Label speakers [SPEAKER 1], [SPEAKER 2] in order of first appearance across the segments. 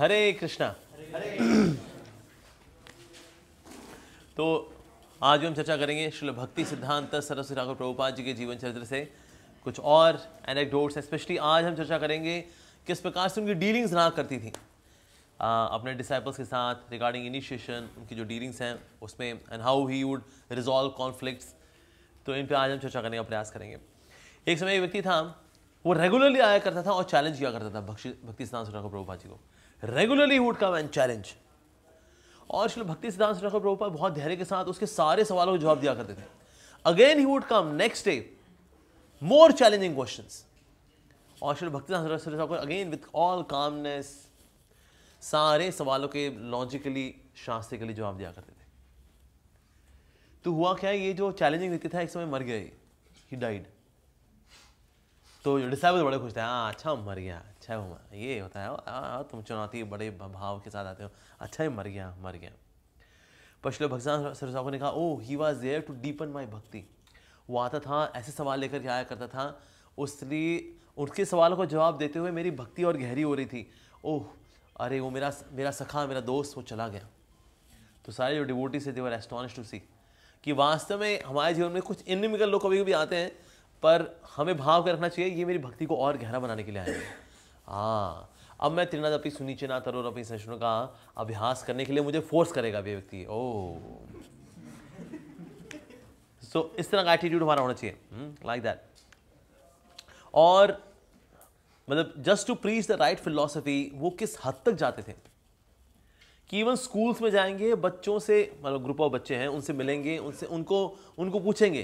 [SPEAKER 1] हरे कृष्णा। तो आज हम चर्चा करेंगे श्रील भक्ति सिद्धांत सरस्वती ठाकुर प्रभुपाद जी के जीवन चरित्र से कुछ और एनेक्डोट्स स्पेशली आज हम चर्चा करेंगे किस प्रकार से उनकी डीलिंग्स रहा करती थी। आ, अपने डिसाइपल्स के साथ रिगार्डिंग इनिशिएशन उनकी जो डीलिंग्स हैं उसमें and how he would resolve conflicts तो इन पर आज हम चर्चा करने का प्रयास करेंगे। एक समय एक व्यक्ति था वो रेगुलरली आया करता था और चैलेंज किया करता था भक्ति सिद्धांत ठाकुर प्रभुपाद जी को। Regularly would come and challenge और श्री भक्ति सिद्धांत ठाकुर प्रभुपाद बहुत धैर्य के साथ उसके सारे सवालों के जवाब दिया करते थे। Again he would come next day more challenging question और श्री भक्ति अगेन विथ ऑल कामनेस सारे सवालों के लॉजिकली शास्त्रिकली जवाब दिया करते थे। तो हुआ क्या, ये जो चैलेंजिंग व्यक्ति था, एक समय मर गए ही डाइड तो डिसाइबल बड़े खुश थे हाँ अच्छा मर गया अच्छा हुआ ये होता है आ, तुम चुनौती बड़े भाव के साथ आते हो। अच्छा ही मर गया मर गया। पछले भक्सान सरसाको ने कहा ओ he was there to deepen my bhakti वो आता था ऐसे सवाल लेकर के आया करता था उसलिए उसके सवालों को जवाब देते हुए मेरी भक्ति और गहरी हो रही थी। ओह अरे वो मेरा मेरा सखा मेरा दोस्त वो चला गया। तो सारे जो डिवोटी से देवर एस्टॉनिश टू सी कि वास्तव में हमारे जीवन में कुछ इनमिकल लोग कभी कभी आते हैं पर हमें भाव कर रखना चाहिए ये मेरी भक्ति को और गहरा बनाने के लिए आए हैं। अब मैं त्रिनाद अपनी सुनीचे ना तरोर अपनी सहिष्णु का अभ्यास करने के लिए मुझे फोर्स करेगा ये व्यक्ति। ओ सो so, इस तरह का एटीट्यूड हमारा होना चाहिए। लाइक दैट और मतलब just to preach the right philosophy वो किस हद तक जाते थे? कि इवन स्कूल्स में जाएँगे बच्चों से मतलब ग्रुप ऑफ़ बच्चे हैं उनसे मिलेंगे उनसे उनको उनको पूछेंगे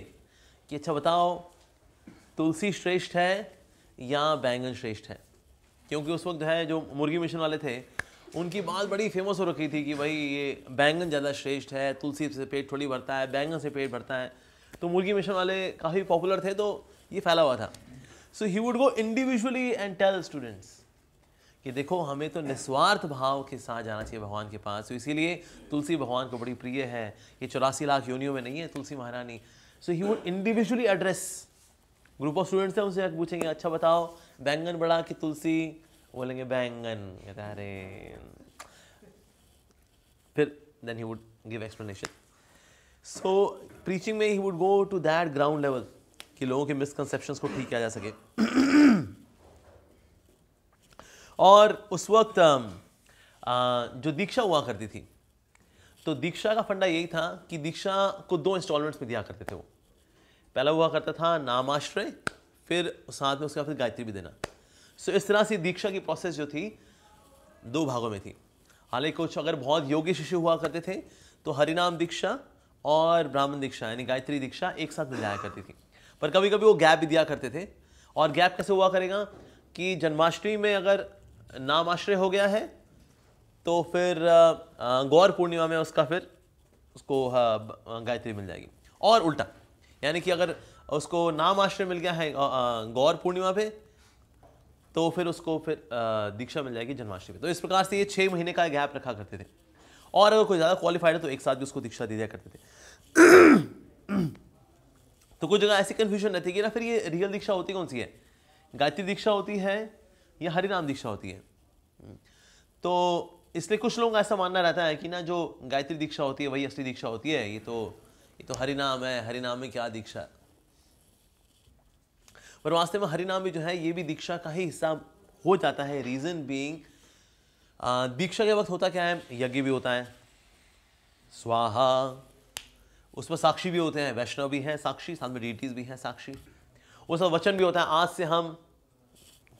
[SPEAKER 1] कि अच्छा बताओ तुलसी श्रेष्ठ है या बैंगन श्रेष्ठ है? क्योंकि उस वक्त है, जो मुर्गी मिशन वाले थे, उनकी बात बड़ी फ़ेमस हो रखी थी कि भाई, ये बैंगन ज़्यादा श्रेष्ठ है, तुलसी से पेट थोड़ी भरता है, बैंगन से पेट भरता है। तो मुर्गी मिशन वाले काफ़ी पॉपुलर थे तो ये फैला हुआ था। So he would go individually and tell students कि देखो, हमें तो निस्वार्थ भाव के साथ जाना चाहिए भगवान के पास। तो इसीलिए तुलसी भगवान को बड़ी प्रिय है। ये चौरासी लाख योनियों में नहीं है, तुलसी महारानी। So he would individually address group of students हैं उनसे पूछेंगे अच्छा बताओ, बैंगन बड़ा कि तुलसी? बोलेंगे, बैंगन। कहते अरे। फिर then he would give explanation so preaching में he would go to that ground level कि लोगों के मिसकंसेप्शंस को ठीक किया जा सके। और उस वक्त जो दीक्षा हुआ करती थी तो दीक्षा का फंडा यही था कि दीक्षा को दो इंस्टॉलमेंट्स में दिया करते थे वो। पहला हुआ करता था नामाश्रय, फिर साथ में उसके फिर गायत्री भी देना। सो इस तरह से दीक्षा की प्रोसेस जो थी, दो भागों में थी। हालाँकि कुछ अगर बहुत योग्य शिशु हुआ करते थे तो हरिनाम दीक्षा और ब्राह्मण दीक्षा, यानी गायत्री दीक्षा एक साथ मिल जाया करती थी। पर कभी कभी वो गैप भी दिया करते थे। और गैप कैसे हुआ करेगा कि जन्माष्टमी में अगर नाम आश्रय हो गया है तो फिर गौर पूर्णिमा में उसका फिर उसको गायत्री मिल जाएगी। और उल्टा यानी कि अगर उसको नाम आश्रय मिल गया है गौर पूर्णिमा पे तो फिर उसको फिर दीक्षा मिल जाएगी जन्माष्टमी तो इस प्रकार से ये छः महीने का गैप रखा करते थे। और अगर कोई ज़्यादा क्वालिफाइड है तो एक साथ भी उसको दीक्षा दे दिया करते थे। तो कुछ जगह ऐसी कन्फ्यूज़न रहती है कि ना, फिर ये रियल दीक्षा होती कौन सी है? गायत्री दीक्षा होती है या हरिनाम दीक्षा होती है? तो इसलिए कुछ लोगों का ऐसा मानना रहता है कि ना, जो गायत्री दीक्षा होती है, वही असली दीक्षा होती है, ये तो ये तो हरिनाम है, हरिनाम में क्या दीक्षा? है पर वास्तव में हरिनाम भी जो है, ये भी दीक्षा का ही हिस्सा हो जाता है। रीजन बीइंग दीक्षा के वक्त होता क्या है? यज्ञ भी होता है। स्वाहा उसमें साक्षी भी होते हैं। वैष्णव भी हैं, साक्षी, साथ में डीटीज भी हैं, साक्षी। उसमें वचन भी होता है। आज से हम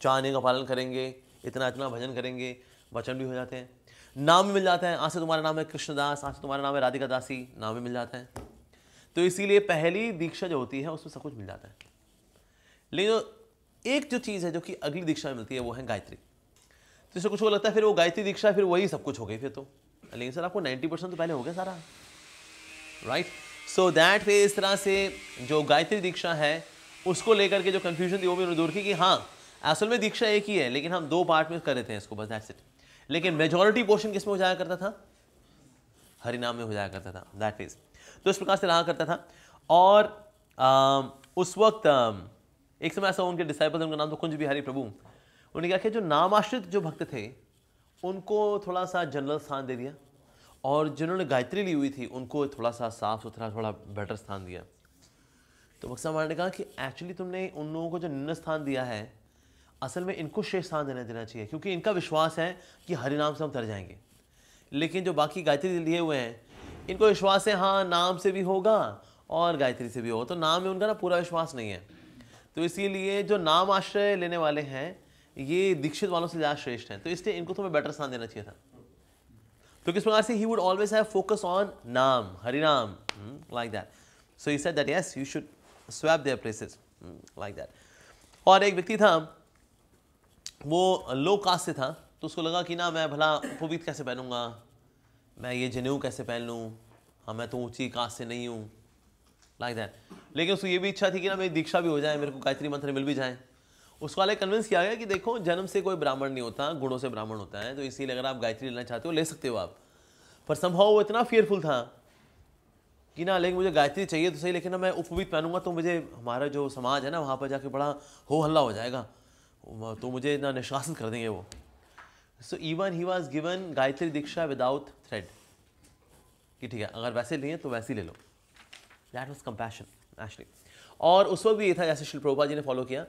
[SPEAKER 1] चाहने का पालन करेंगे, इतना इतना भजन करेंगे, वचन भी हो जाते हैं। नाम भी मिल जाता है। आज से तुम्हारा नाम है कृष्णदास, आज से तुम्हारा नाम है राधिका दासी नाम भी मिल जाता है। तो इसीलिए पहली दीक्षा जो होती है, उसमें सब कुछ मिल जाता है। लेकिन एक जो चीज़ है जो कि अगली दीक्षा में मिलती है, वो है गायत्री। तो इससे कुछ को लगता है, फिर वो गायत्री दीक्षा, फिर वही सब कुछ हो गई फिर तो। लेकिन सर, आपको 90 परसेंट तो पहले हो गया सारा। राइट सो दैट वे इस तरह से जो गायत्री दीक्षा है, उसको लेकर के जो कंफ्यूजन थी, वो भी उन्होंने दूर की कि हाँ असल में दीक्षा एक ही है, लेकिन हम दो पार्ट में कर रहे थे इसको, बस दैट्स इट लेकिन मेजोरिटी पोर्शन किसमें हो जाया करता था? हरिनाम में हो जाया करता था दैट इज़ तो इस प्रकार से रहा करता था। और आ, उस वक्त एक समय ऐसा उनके डिसाइपल उनका नाम तो कुंज बिहारी प्रभु। उन्होंने क्या किया जो नामाश्रित जो भक्त थे उनको थोड़ा सा जनरल स्थान दे दिया और जिन्होंने गायत्री ली हुई थी उनको थोड़ा सा साफ़ सुथरा थोड़ा बेटर स्थान दिया। तो बक्सा महाराज ने कहा कि एक्चुअली तुमने उन लोगों को जो निम्न स्थान दिया है असल में इनको श्रेष्ठ स्थान देना देना चाहिए क्योंकि इनका विश्वास है कि हरिनाम से हम तर जाएँगे। लेकिन जो बाकी गायत्री लिए हुए हैं इनको विश्वास है हाँ नाम से भी होगा और गायत्री से भी होगा। तो नाम में उनका ना पूरा विश्वास नहीं है। तो इसीलिए जो नाम आश्रय लेने वाले हैं, ये दीक्षित वालों से ज़्यादा श्रेष्ठ हैं। तो इसलिए इनको तुम्हें बेटर स्थान देना चाहिए था। तो किस प्रकार से he would always have focus on naam, Harinam like that so he said that yes you should swap their places like that और एक व्यक्ति था, वो लो कास्ट से था तो उसको लगा कि ना, मैं भला उपवीत कैसे पहनूँगा? मैं ये जनेऊ कैसे पहन लूँ? हाँ मैं तो ऊँची कास्ट से नहीं हूँ। लाइक दैट लेकिन उसको ये भी इच्छा थी कि ना मेरी दीक्षा भी हो जाए, मेरे को गायत्री मंत्र मिल भी जाए। उसको वाले कन्विंस किया गया कि देखो, जन्म से कोई ब्राह्मण नहीं होता, गुणों से ब्राह्मण होता है तो इसीलिए अगर आप गायत्री लेना चाहते हो, ले सकते हो आप। पर संभव वो इतना फियरफुल था कि ना, लेकिन मुझे गायत्री चाहिए तो सही, लेकिन ना मैं उपवीत पहनूँगा तो मुझे, हमारा जो समाज है ना, वहाँ पर जाके बड़ा हो हल्ला हो जाएगा। तो मुझे ना निष्कासित कर देंगे वो। So even he was given Gayatri diksha without thread कि ठीक है, अगर वैसे लिए तो वैसे ही ले लो। दैट वॉज़ कंपैशन एक्चुअली और उस वक्त भी ये था, जैसे शिल प्रभुपा जी ने फॉलो किया,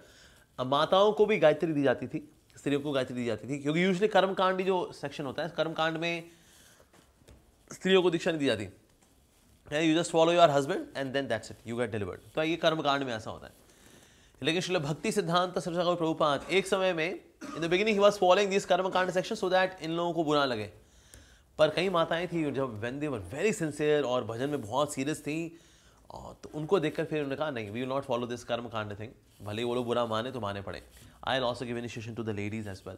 [SPEAKER 1] माताओं को भी गायत्री दी जाती थी, स्त्रियों को गायत्री दी जाती थी, क्योंकि यूजली कर्मकांड जो सेक्शन होता है, कर्मकांड में स्त्रियों को दीक्षा नहीं दी जाती। You just follow your husband and then that's it you get delivered तो ये कर्मकांड में ऐसा होता है। लेकिन शिल भक्ति सिद्धांत सरसा प्रभुपात एक समय में in the beginning he was following this karmakand section so that इन लोगों को बुरा लगे। पर कई माताएँ थी जब when they were very sincere और भजन में बहुत सीरियस थी तो उनको देखकर फिर उन्होंने कहा, नहीं we will not follow this karma kand thing भले वो लोग बुरा माने तो माने पड़े. I also give initiation to the ladies as well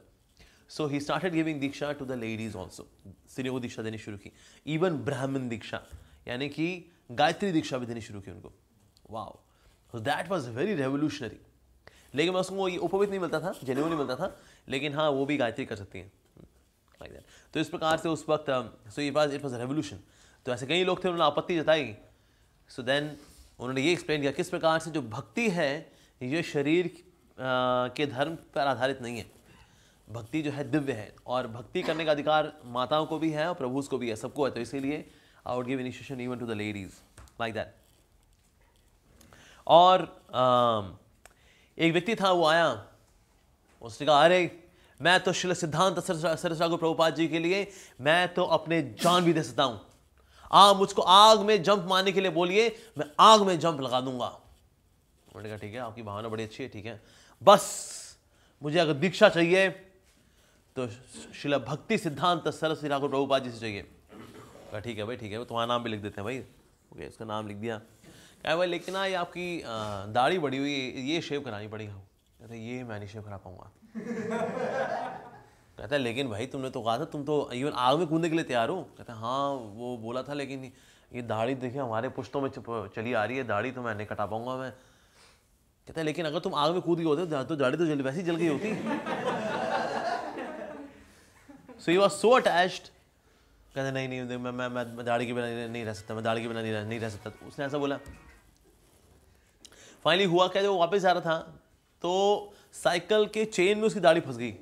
[SPEAKER 1] so he started giving diksha to the ladies also स्त्रियों दीक्षा देनी शुरू की. इवन ब्राह्मण दीक्षा, यानी कि गायत्री दीक्षा भी देनी शुरू की उनको. Wow that was very revolutionary लेकिन मैं उसको ये उपवित नहीं मिलता था जेन्यू नहीं मिलता था, लेकिन हाँ वो भी गायत्री कर सकती हैं. लाइक दैट तो इस प्रकार से उस वक्त so it was it was revolution तो ऐसे कई लोग थे, उन्होंने आपत्ति जताई। सो देन उन्होंने ये एक्सप्लेन किया, किस प्रकार से जो भक्ति है, ये शरीर के धर्म पर आधारित नहीं है। भक्ति जो है दिव्य है और भक्ति करने का अधिकार माताओं को भी है और प्रभुज को भी है, सबको है। तो इसीलिए I would give initiation even to the ladies like that और एक व्यक्ति था, वो आया। उसने कहा, अरे मैं तो शिल सिद्धांत सरसागु प्रभुपाद जी के लिए, मैं तो अपने जान भी दे सकता हूँ। आप मुझको आग में जंप मारने के लिए बोलिए, मैं आग में जंप लगा दूँगा। उन्होंने कहा, ठीक है, आपकी भावना बड़ी अच्छी है, ठीक है। बस, मुझे अगर दीक्षा चाहिए तो शिला भक्ति सिद्धांत सरस्वती ठाकुर प्रभुपाद जी से चाहिए। कहा, ठीक है भाई, ठीक है तुम्हारा नाम भी लिख देते हैं भाई। ओके, उसका नाम लिख दिया। कहा, भाई, लेकिन ना ये आपकी दाढ़ी बड़ी हुई, ये शेव करानी पड़ेगी कहते ये मैं नहीं शेव करा पाऊँगा। कहता है, लेकिन भाई, तुमने तो कहा था, तुम तो इवन आग में कूदने के लिए तैयार हो। कहता है हाँ वो बोला था, लेकिन ये दाढ़ी देखिए, हमारे पुश्तों में चली आ रही है दाढ़ी तो मैं नहीं कटा पाऊँगा मैं। कहता है, लेकिन अगर तुम आग में कूद गए होते तो दाढ़ी तो जल, वैसे जल गई होती। So you are so attached कहते नहीं नहीं मैं मैं मैं दाढ़ी के बिना नहीं रह सकता, मैं दाढ़ी के बिना नहीं रह नहीं रह सकता। उसने ऐसा बोला। फाइनली हुआ क्या वो वापस जा रहा था तो साइकिल के चेन में उसकी दाढ़ी फंस गई।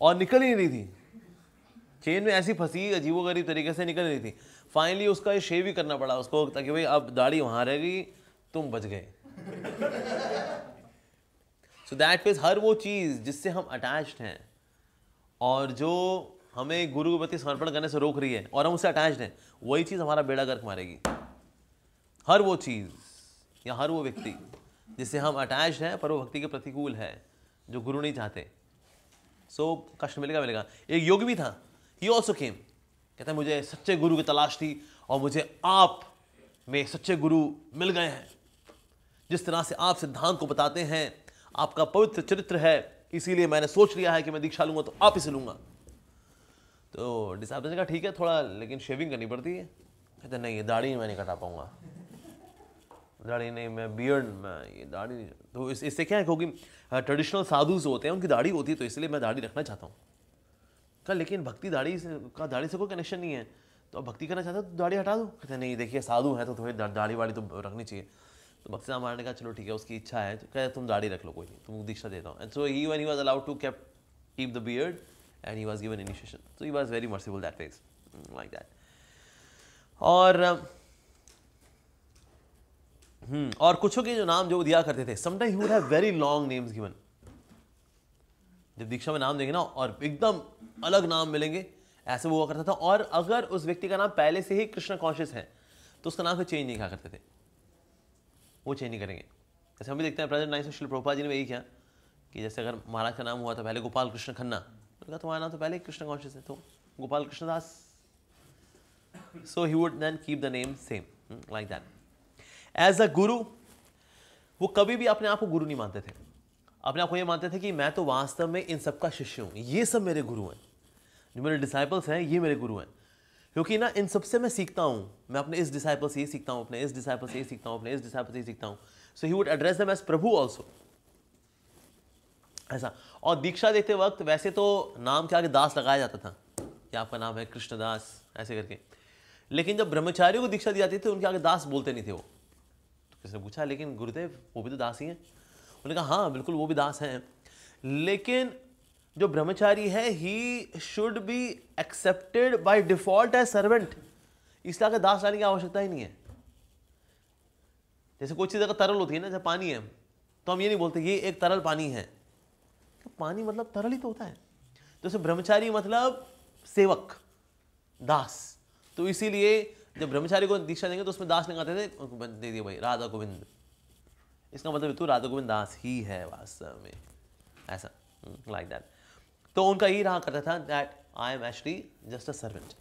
[SPEAKER 1] और निकल ही नहीं थी। चेन में ऐसी फंसी अजीबो गरीब तरीके से निकल रही थी। फाइनली उसका ये शेव ही करना पड़ा उसको, ताकि भाई अब दाढ़ी वहाँ रह गई, तुम बच गए। सो दैट मीन्स हर वो चीज़ जिससे हम अटैच्ड हैं, और जो हमें गुरु के प्रति समर्पण करने से रोक रही है, और हम उससे अटैच्ड हैं, वही चीज़ हमारा बेड़ा गर्क मारेगी। हर वो चीज़, या हर वो व्यक्ति। जिससे हम अटैच हैं पर वो भक्ति के प्रतिकूल है जो गुरु नहीं चाहते। सो so, कष्ट मिलेगा मिलेगा। एक योग भी था। ही ऑल्सो केम कहते हैं मुझे सच्चे गुरु की तलाश थी और मुझे आप में सच्चे गुरु मिल गए हैं। जिस तरह से आप सिद्धांत को बताते हैं आपका पवित्र चरित्र है इसीलिए मैंने सोच लिया है कि मैं दीक्षा लूँगा तो आप इसे लूँगा। तो डिसाइबल ने कहा ठीक है थोड़ा लेकिन शेविंग करनी पड़ती है। कहते नहीं ये दाढ़ी मैं नहीं कटा पाऊँगा। दाढ़ी नहीं मैं बियर्ड मैं ये दाढ़ी तो इस इससे क्या है क्योंकि ट्रेडिशनल साधु जो होते हैं उनकी दाढ़ी होती है तो इसलिए मैं दाढ़ी रखना चाहता हूँ। कल लेकिन भक्ति दाढ़ी से का दाढ़ी से कोई कनेक्शन नहीं है। तो भक्ति करना चाहते हो तो दाढ़ी हटा दो। कहते नहीं देखिए साधु है तो थोड़ी दाढ़ी वाड़ी तो रखनी चाहिए। तो भक्ति साहब ने कहा चलो ठीक है उसकी इच्छा है। तो कहते तुम दाढ़ी रख लो कोई नहीं तुम दीक्षा देता हूँ। And so he one he was allowed to cap keep the beard and he was given initiation. So he was very merciful that way, like that. और और कुछों के जो नाम जो दिया करते थे sometime he have very long names given जब दीक्षा में नाम देंगे ना, और एकदम अलग नाम मिलेंगे, ऐसे वो हुआ करता था। और अगर उस व्यक्ति का नाम पहले से ही कृष्ण कॉन्शियस है तो उसका नाम फिर चेंज नहीं कहा करते थे। वो चेंज नहीं करेंगे। जैसे हम भी देखते हैं प्रेजेंट नाइस शिल प्रोपा जी ने यही किया कि जैसे अगर महाराज का नाम हुआ था पहले गोपाल कृष्ण खन्ना। तो कहा, तुम्हारा नाम तो पहले कृष्ण कॉन्शियस है। तो Gopal Krishna Das so he would then keep the name same like that as a guru वो कभी भी अपने आप को गुरु नहीं मानते थे। अपने आप को ये मानते थे कि मैं तो वास्तव में इन सबका शिष्य हूँ। ये सब मेरे गुरु हैं। जो मेरे डिसाइपल्स हैं, ये मेरे गुरु हैं। क्योंकि ना, इन सबसे मैं सीखता हूँ। मैं अपने इस डिसाइपल से ये सीखता हूँ, अपने इस डिसाइपल से ये सीखता हूँ, अपने इस डिसाइपल से ये सीखता हूँ। So he would address them as prabhu also ऐसा। और दीक्षा देते वक्त वैसे तो नाम के आगे दास लगाया जाता था कि आपका नाम है कृष्णदास, ऐसे करके। लेकिन जब ब्रह्मचारियों को दीक्षा दी जाती थी उनके आगे दास बोलते नहीं थे वो। तो किसने पूछा, लेकिन गुरुदेव, वो भी तो दास ही? हैं उन्होंने कहा हाँ बिल्कुल, वो भी दास हैं। लेकिन जो ब्रह्मचारी है he should be accepted by default as servant इसलिए आगे दास डालने की आवश्यकता ही नहीं है। जैसे कोई चीज़ अगर तरल होती है ना, जैसे पानी है तो हम ये नहीं बोलते ये एक तरल पानी है। तो पानी मतलब तरल ही तो होता है। तो ब्रह्मचारी मतलब सेवक, दास। तो इसीलिए जब ब्रह्मचारी को दीक्षा देंगे तो उसमें दास लगाते थे उनको दे दिए भाई राधा गोविंद इसका मतलब तू राधा गोविंद दास ही है वास्तव में। ऐसा लाइक दैट तो उनका यही रहा करता था that I am actually just a servant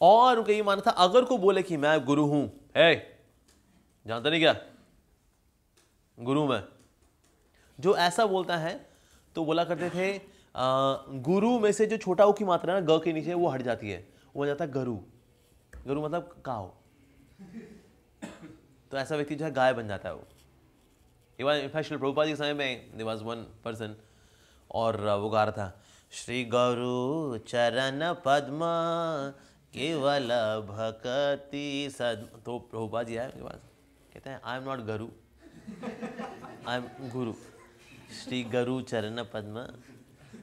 [SPEAKER 1] और उनका ये मानना था अगर को बोले कि मैं गुरु हूँ है जानता नहीं क्या? गुरु मैं। जो ऐसा बोलता है तो बोला करते थे आ, गुरु में से जो छोटा ऊ की मात्रा है ना ग के नीचे वो हट जाती है। वो हो जाता है गरु। गरु मतलब काव तो ऐसा व्यक्ति जो है गाय बन जाता है वो। इवन इनफैक्ट प्रभुपा जी समय में दे वाज वन पर्सन और वो गा रहा था, श्री गरु चरण पद्म, केवल भक्ति सद तो प्रभुपा जी आए पास। कहते हैं आई एम नॉट गरु आई एम गुरु। श्री गरु चरण पद्म,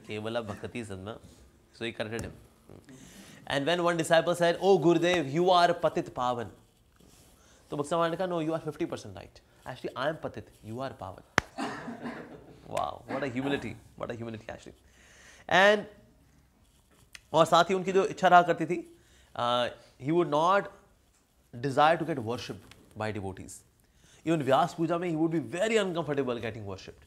[SPEAKER 1] केवल भक्ति सदमा so he corrected and when one disciple said oh Gurudev you are patit pavan तो भक्त समाज ने no you are fifty percent right actually I am patit you are pavan वाह वट अमिलिटी एक्चुअली एंड और साथ ही उनकी जो इच्छा रहा करती थी he would not desire to get worship by devotees even Vyasa Puja में he would be very uncomfortable getting worship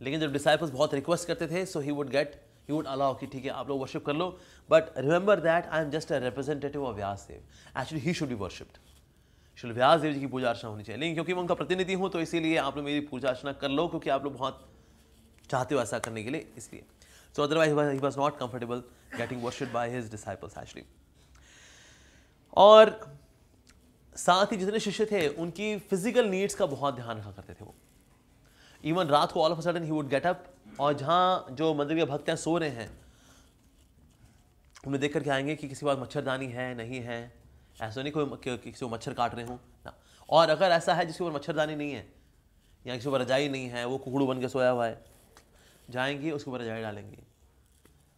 [SPEAKER 1] लेकिन जब डिसाइपल्स बहुत रिक्वेस्ट करते थे so he would get he would allow कि ठीक है, आप लोग वर्शिप कर लो। But remember that I am just a representative of Vyasa Dev actually he should be worshipped शुल Vyas Dev ji की पूजा अर्चना होनी चाहिए। लेकिन क्योंकि मैं उनका प्रतिनिधि हूँ तो इसीलिए आप लोग मेरी पूजा अर्चना कर लो, क्योंकि आप लोग बहुत चाहते हो ऐसा करने के लिए, इसलिए। So otherwise he was not comfortable getting worship by his disciples actually और साथ ही जितने शिष्य थे, उनकी फ़िज़िकल नीड्स का बहुत ध्यान रखा करते थे वो। इवन रात को all of sudden he would get up और जहाँ जो मंदिर के भक्त हैं सो रहे हैं उन्हें देख करके आएँगे कि किसी बात मच्छरदानी है नहीं है। ऐसा नहीं कोई कि, किसी को मच्छर काट रहे हों ना। और अगर ऐसा है जिसके ऊपर मच्छरदानी नहीं है या किसी ऊपर रजाई नहीं है वो कुकड़ू बन के सोया हुआ है जाएँगे उसके ऊपर रजाई डालेंगे।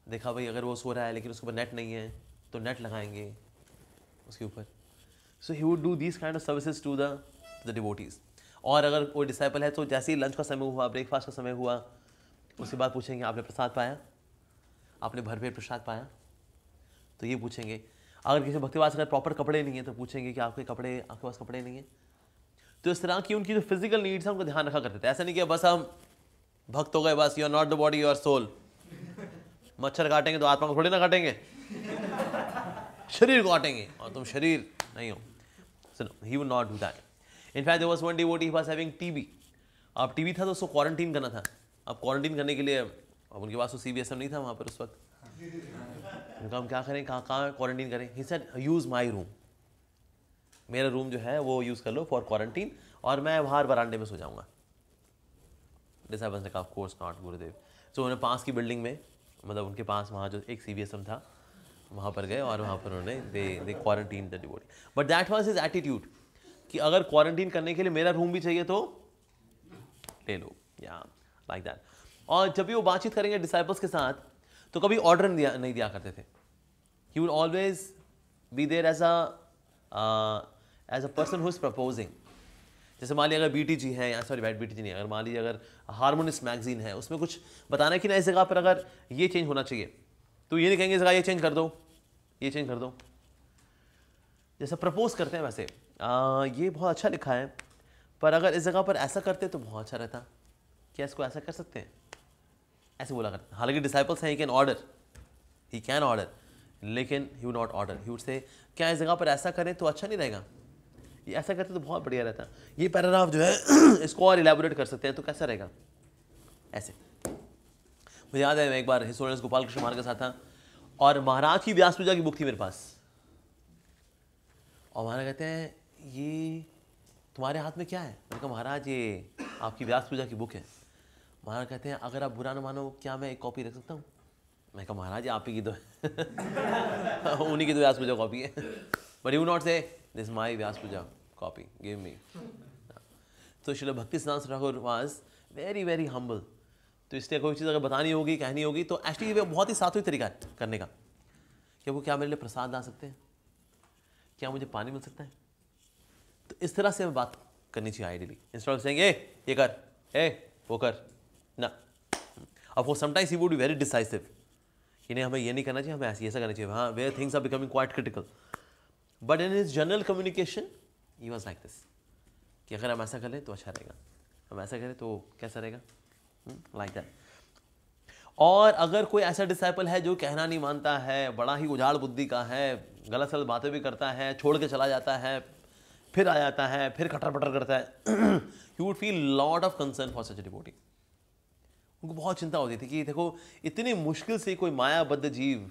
[SPEAKER 1] देखा भाई अगर वो सो रहा है लेकिन उसके ऊपर नेट नहीं है तो नेट लगाएँगे उसके ऊपर। So he would do this kind of services to the devotees और अगर कोई डिसाइपल है तो जैसे ही लंच का समय हुआ ब्रेकफास्ट का समय हुआ उसके बाद पूछेंगे, आपने प्रसाद पाया? आपने भर भरपेट प्रसाद पाया? तो ये पूछेंगे, अगर किसी भक्तिवास अगर प्रॉपर कपड़े नहीं है तो पूछेंगे कि आपके कपड़े, आपके पास कपड़े नहीं है? तो इस तरह की उनकी जो फ़िज़िकल नीड्स है, उनको ध्यान रखा करते थे। ऐसा नहीं कि बस हम भक्त हो गए, बस you are not the body you are soul मच्छर काटेंगे तो आत्मा को थोड़ी ना काटेंगे। शरीर को काटेंगे, और तुम शरीर नहीं हो। सुनो he would not do that infact there was one devotee was having TB अब टीबी था तो उसको क्वारंटीन करना था। अब क्वारंटीन करने के लिए, अब उनके पास तो सीबीएसएम नहीं था वहाँ पर उस वक्त। उनका हम क्या करें, कहाँ कहाँ क्वारंटीन करें? He said use my room मेरा रूम जो है, वो यूज़ कर लो फॉर क्वारंटीन और मैं बाहर बरांडे में सो जाऊँगा। डिसाइबल्स ने कोर्स नॉट गुरुदेव सो उन्होंने पास की बिल्डिंग में मतलब उनके पास वहाँ जो एक सीबीएसएम था, वहाँ पर गए और वहाँ पर उन्होंने दे दे quarantine the devotee but that was is attitude कि अगर क्वारंटीन करने के लिए मेरा रूम भी चाहिए तो ले लो। या लाइक दैट और जब भी वो बातचीत करेंगे डिसाइपल्स के साथ तो कभी ऑर्डर नहीं दिया नहीं दिया करते थे। He would always be there as a as a person who is proposing जैसे मान लीजिए अगर बी टी जी है या sorry but B T G नहीं अगर मान लीजिए अगर हारमोनिस मैगजीन है उसमें कुछ बताना कि ना इस जगह पर अगर ये चेंज होना चाहिए तो ये नहीं कहेंगे इस जगह ये चेंज कर दो ये चेंज कर दो। जैसे प्रपोज करते हैं वैसे आ, ये बहुत अच्छा लिखा है पर अगर इस जगह पर ऐसा करते तो बहुत अच्छा रहता। क्या इसको ऐसा कर सकते हैं? ऐसे बोला करते हैं। हालाँकि डिसाइपल्स हैं he can order he can order लेकिन he would not order he would say क्या इस जगह पर ऐसा करें तो अच्छा नहीं रहेगा? ये ऐसा करते तो बहुत बढ़िया रहता। ये पैराग्राफ जो है, इसको और इलेबोरेट कर सकते हैं तो कैसा रहेगा? ऐसे। मुझे याद है, मैं एक बार हिस्टोरियंस गोपाल कृष्ण मार के साथ था और महाराज की व्यास पूजा की बुक थी मेरे पास। और महाराज कहते हैं, ये तुम्हारे हाथ में क्या है? मैंने कहा, महाराज, ये आपकी व्यास पूजा की बुक है। महाराज कहते हैं, अगर आप बुरा ना मानो, क्या मैं एक कॉपी रख सकता हूँ? मैं कहा, महाराज, आप ही की तो उन्हीं की तो व्यास पूजा कॉपी है। But you not say this my Vyasa Puja copy give me तो शिल Bhakti Siddhanta Thakur was very very humble तो इसलिए कोई चीज़ अगर बतानी होगी, कहनी होगी तो एक्चुअली ये बहुत ही सात्विक तरीका है करने का। क्या वो क्या मेरे लिए प्रसाद ला सकते हैं? क्या मुझे पानी मिल सकता है? तो इस तरह से हमें बात करनी चाहिए आइडियली सेइंग ए, ये कर, ए, वो कर। ना। अब वो sometimes he would be very decisive कि नहीं, हमें ये नहीं करना चाहिए, हमें ऐसे ऐसा करना चाहिए। हाँ where things are becoming quite critical but in his general communication he was like this कि अगर हम ऐसा करें तो अच्छा रहेगा। हम ऐसा करें तो कैसा रहेगा? लाइक दैट और अगर कोई ऐसा डिसाइपल है जो कहना नहीं मानता है, बड़ा ही उजाड़ बुद्धि का है, गलत सलत बातें भी करता है, छोड़ के चला जाता है, फिर आ जाता है, फिर खटर पटर करता है you would feel lot of concern for such deputy उनको बहुत चिंता होती थी कि देखो, इतनी मुश्किल से कोई मायाबद्ध जीव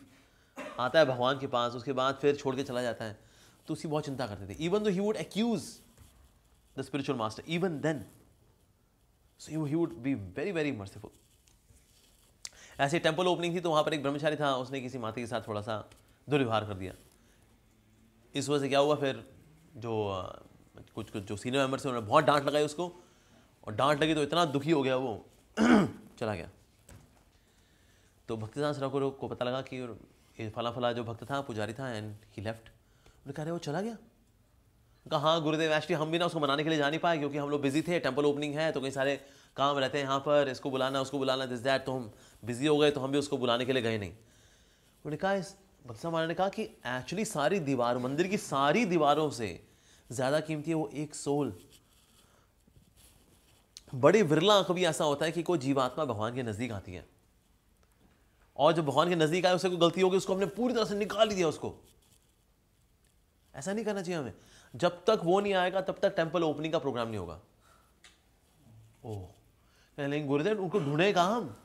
[SPEAKER 1] आता है भगवान के पास, उसके बाद फिर छोड़ के चला जाता है तो उसकी बहुत चिंता करते थे। Even though he would accuse the spiritual master even then so he would be very very merciful ऐसे टेंपल ओपनिंग थी तो वहाँ पर एक ब्रह्मचारी था, उसने किसी माता के साथ थोड़ा सा दुर्व्यवहार कर दिया। इस वजह से क्या हुआ फिर, जो, कुछ कुछ, जो सीनियर मेंबर्स थे, उन्होंने बहुत डांट लगाई उसको, और डांट लगी तो इतना दुखी हो गया वो। चला गया। तो भक्तिदास ठाकुर को पता लगा कि फला फला जो भक्त था, पुजारी था एंड ही लेफ़्ट उन्होंने कहा वो चला गया? कहा हाँ गुरुदेव एक्चुअली हम भी ना उसको मनाने के लिए जा नहीं पाए, क्योंकि हम लोग बिज़ी थे टेंपल ओपनिंग है तो कई सारे काम रहते हैं यहाँ पर, इसको बुलाना, उसको बुलाना दिस दैट तो हम बिज़ी हो गए तो हम भी उसको बुलाने के लिए गए नहीं। उन्होंने कहा, इस भक्त महाराज ने कहा कि एक्चुअली सारी दीवार, मंदिर की सारी दीवारों से ज़्यादा कीमती है वो एक सोल। बड़ी विरला कभी ऐसा होता है कि कोई जीवात्मा भगवान के नज़दीक आती है। और जब भगवान के नज़दीक आए, उसे कोई गलती होगी उसको हमने पूरी तरह से निकाल दिया उसको। ऐसा नहीं करना चाहिए हमें। जब तक वो नहीं आएगा, तब तक टेंपल ओपनिंग का प्रोग्राम नहीं होगा। ओह लेकिन गुरुदेव, उनको ढूंढे कहाँ हम?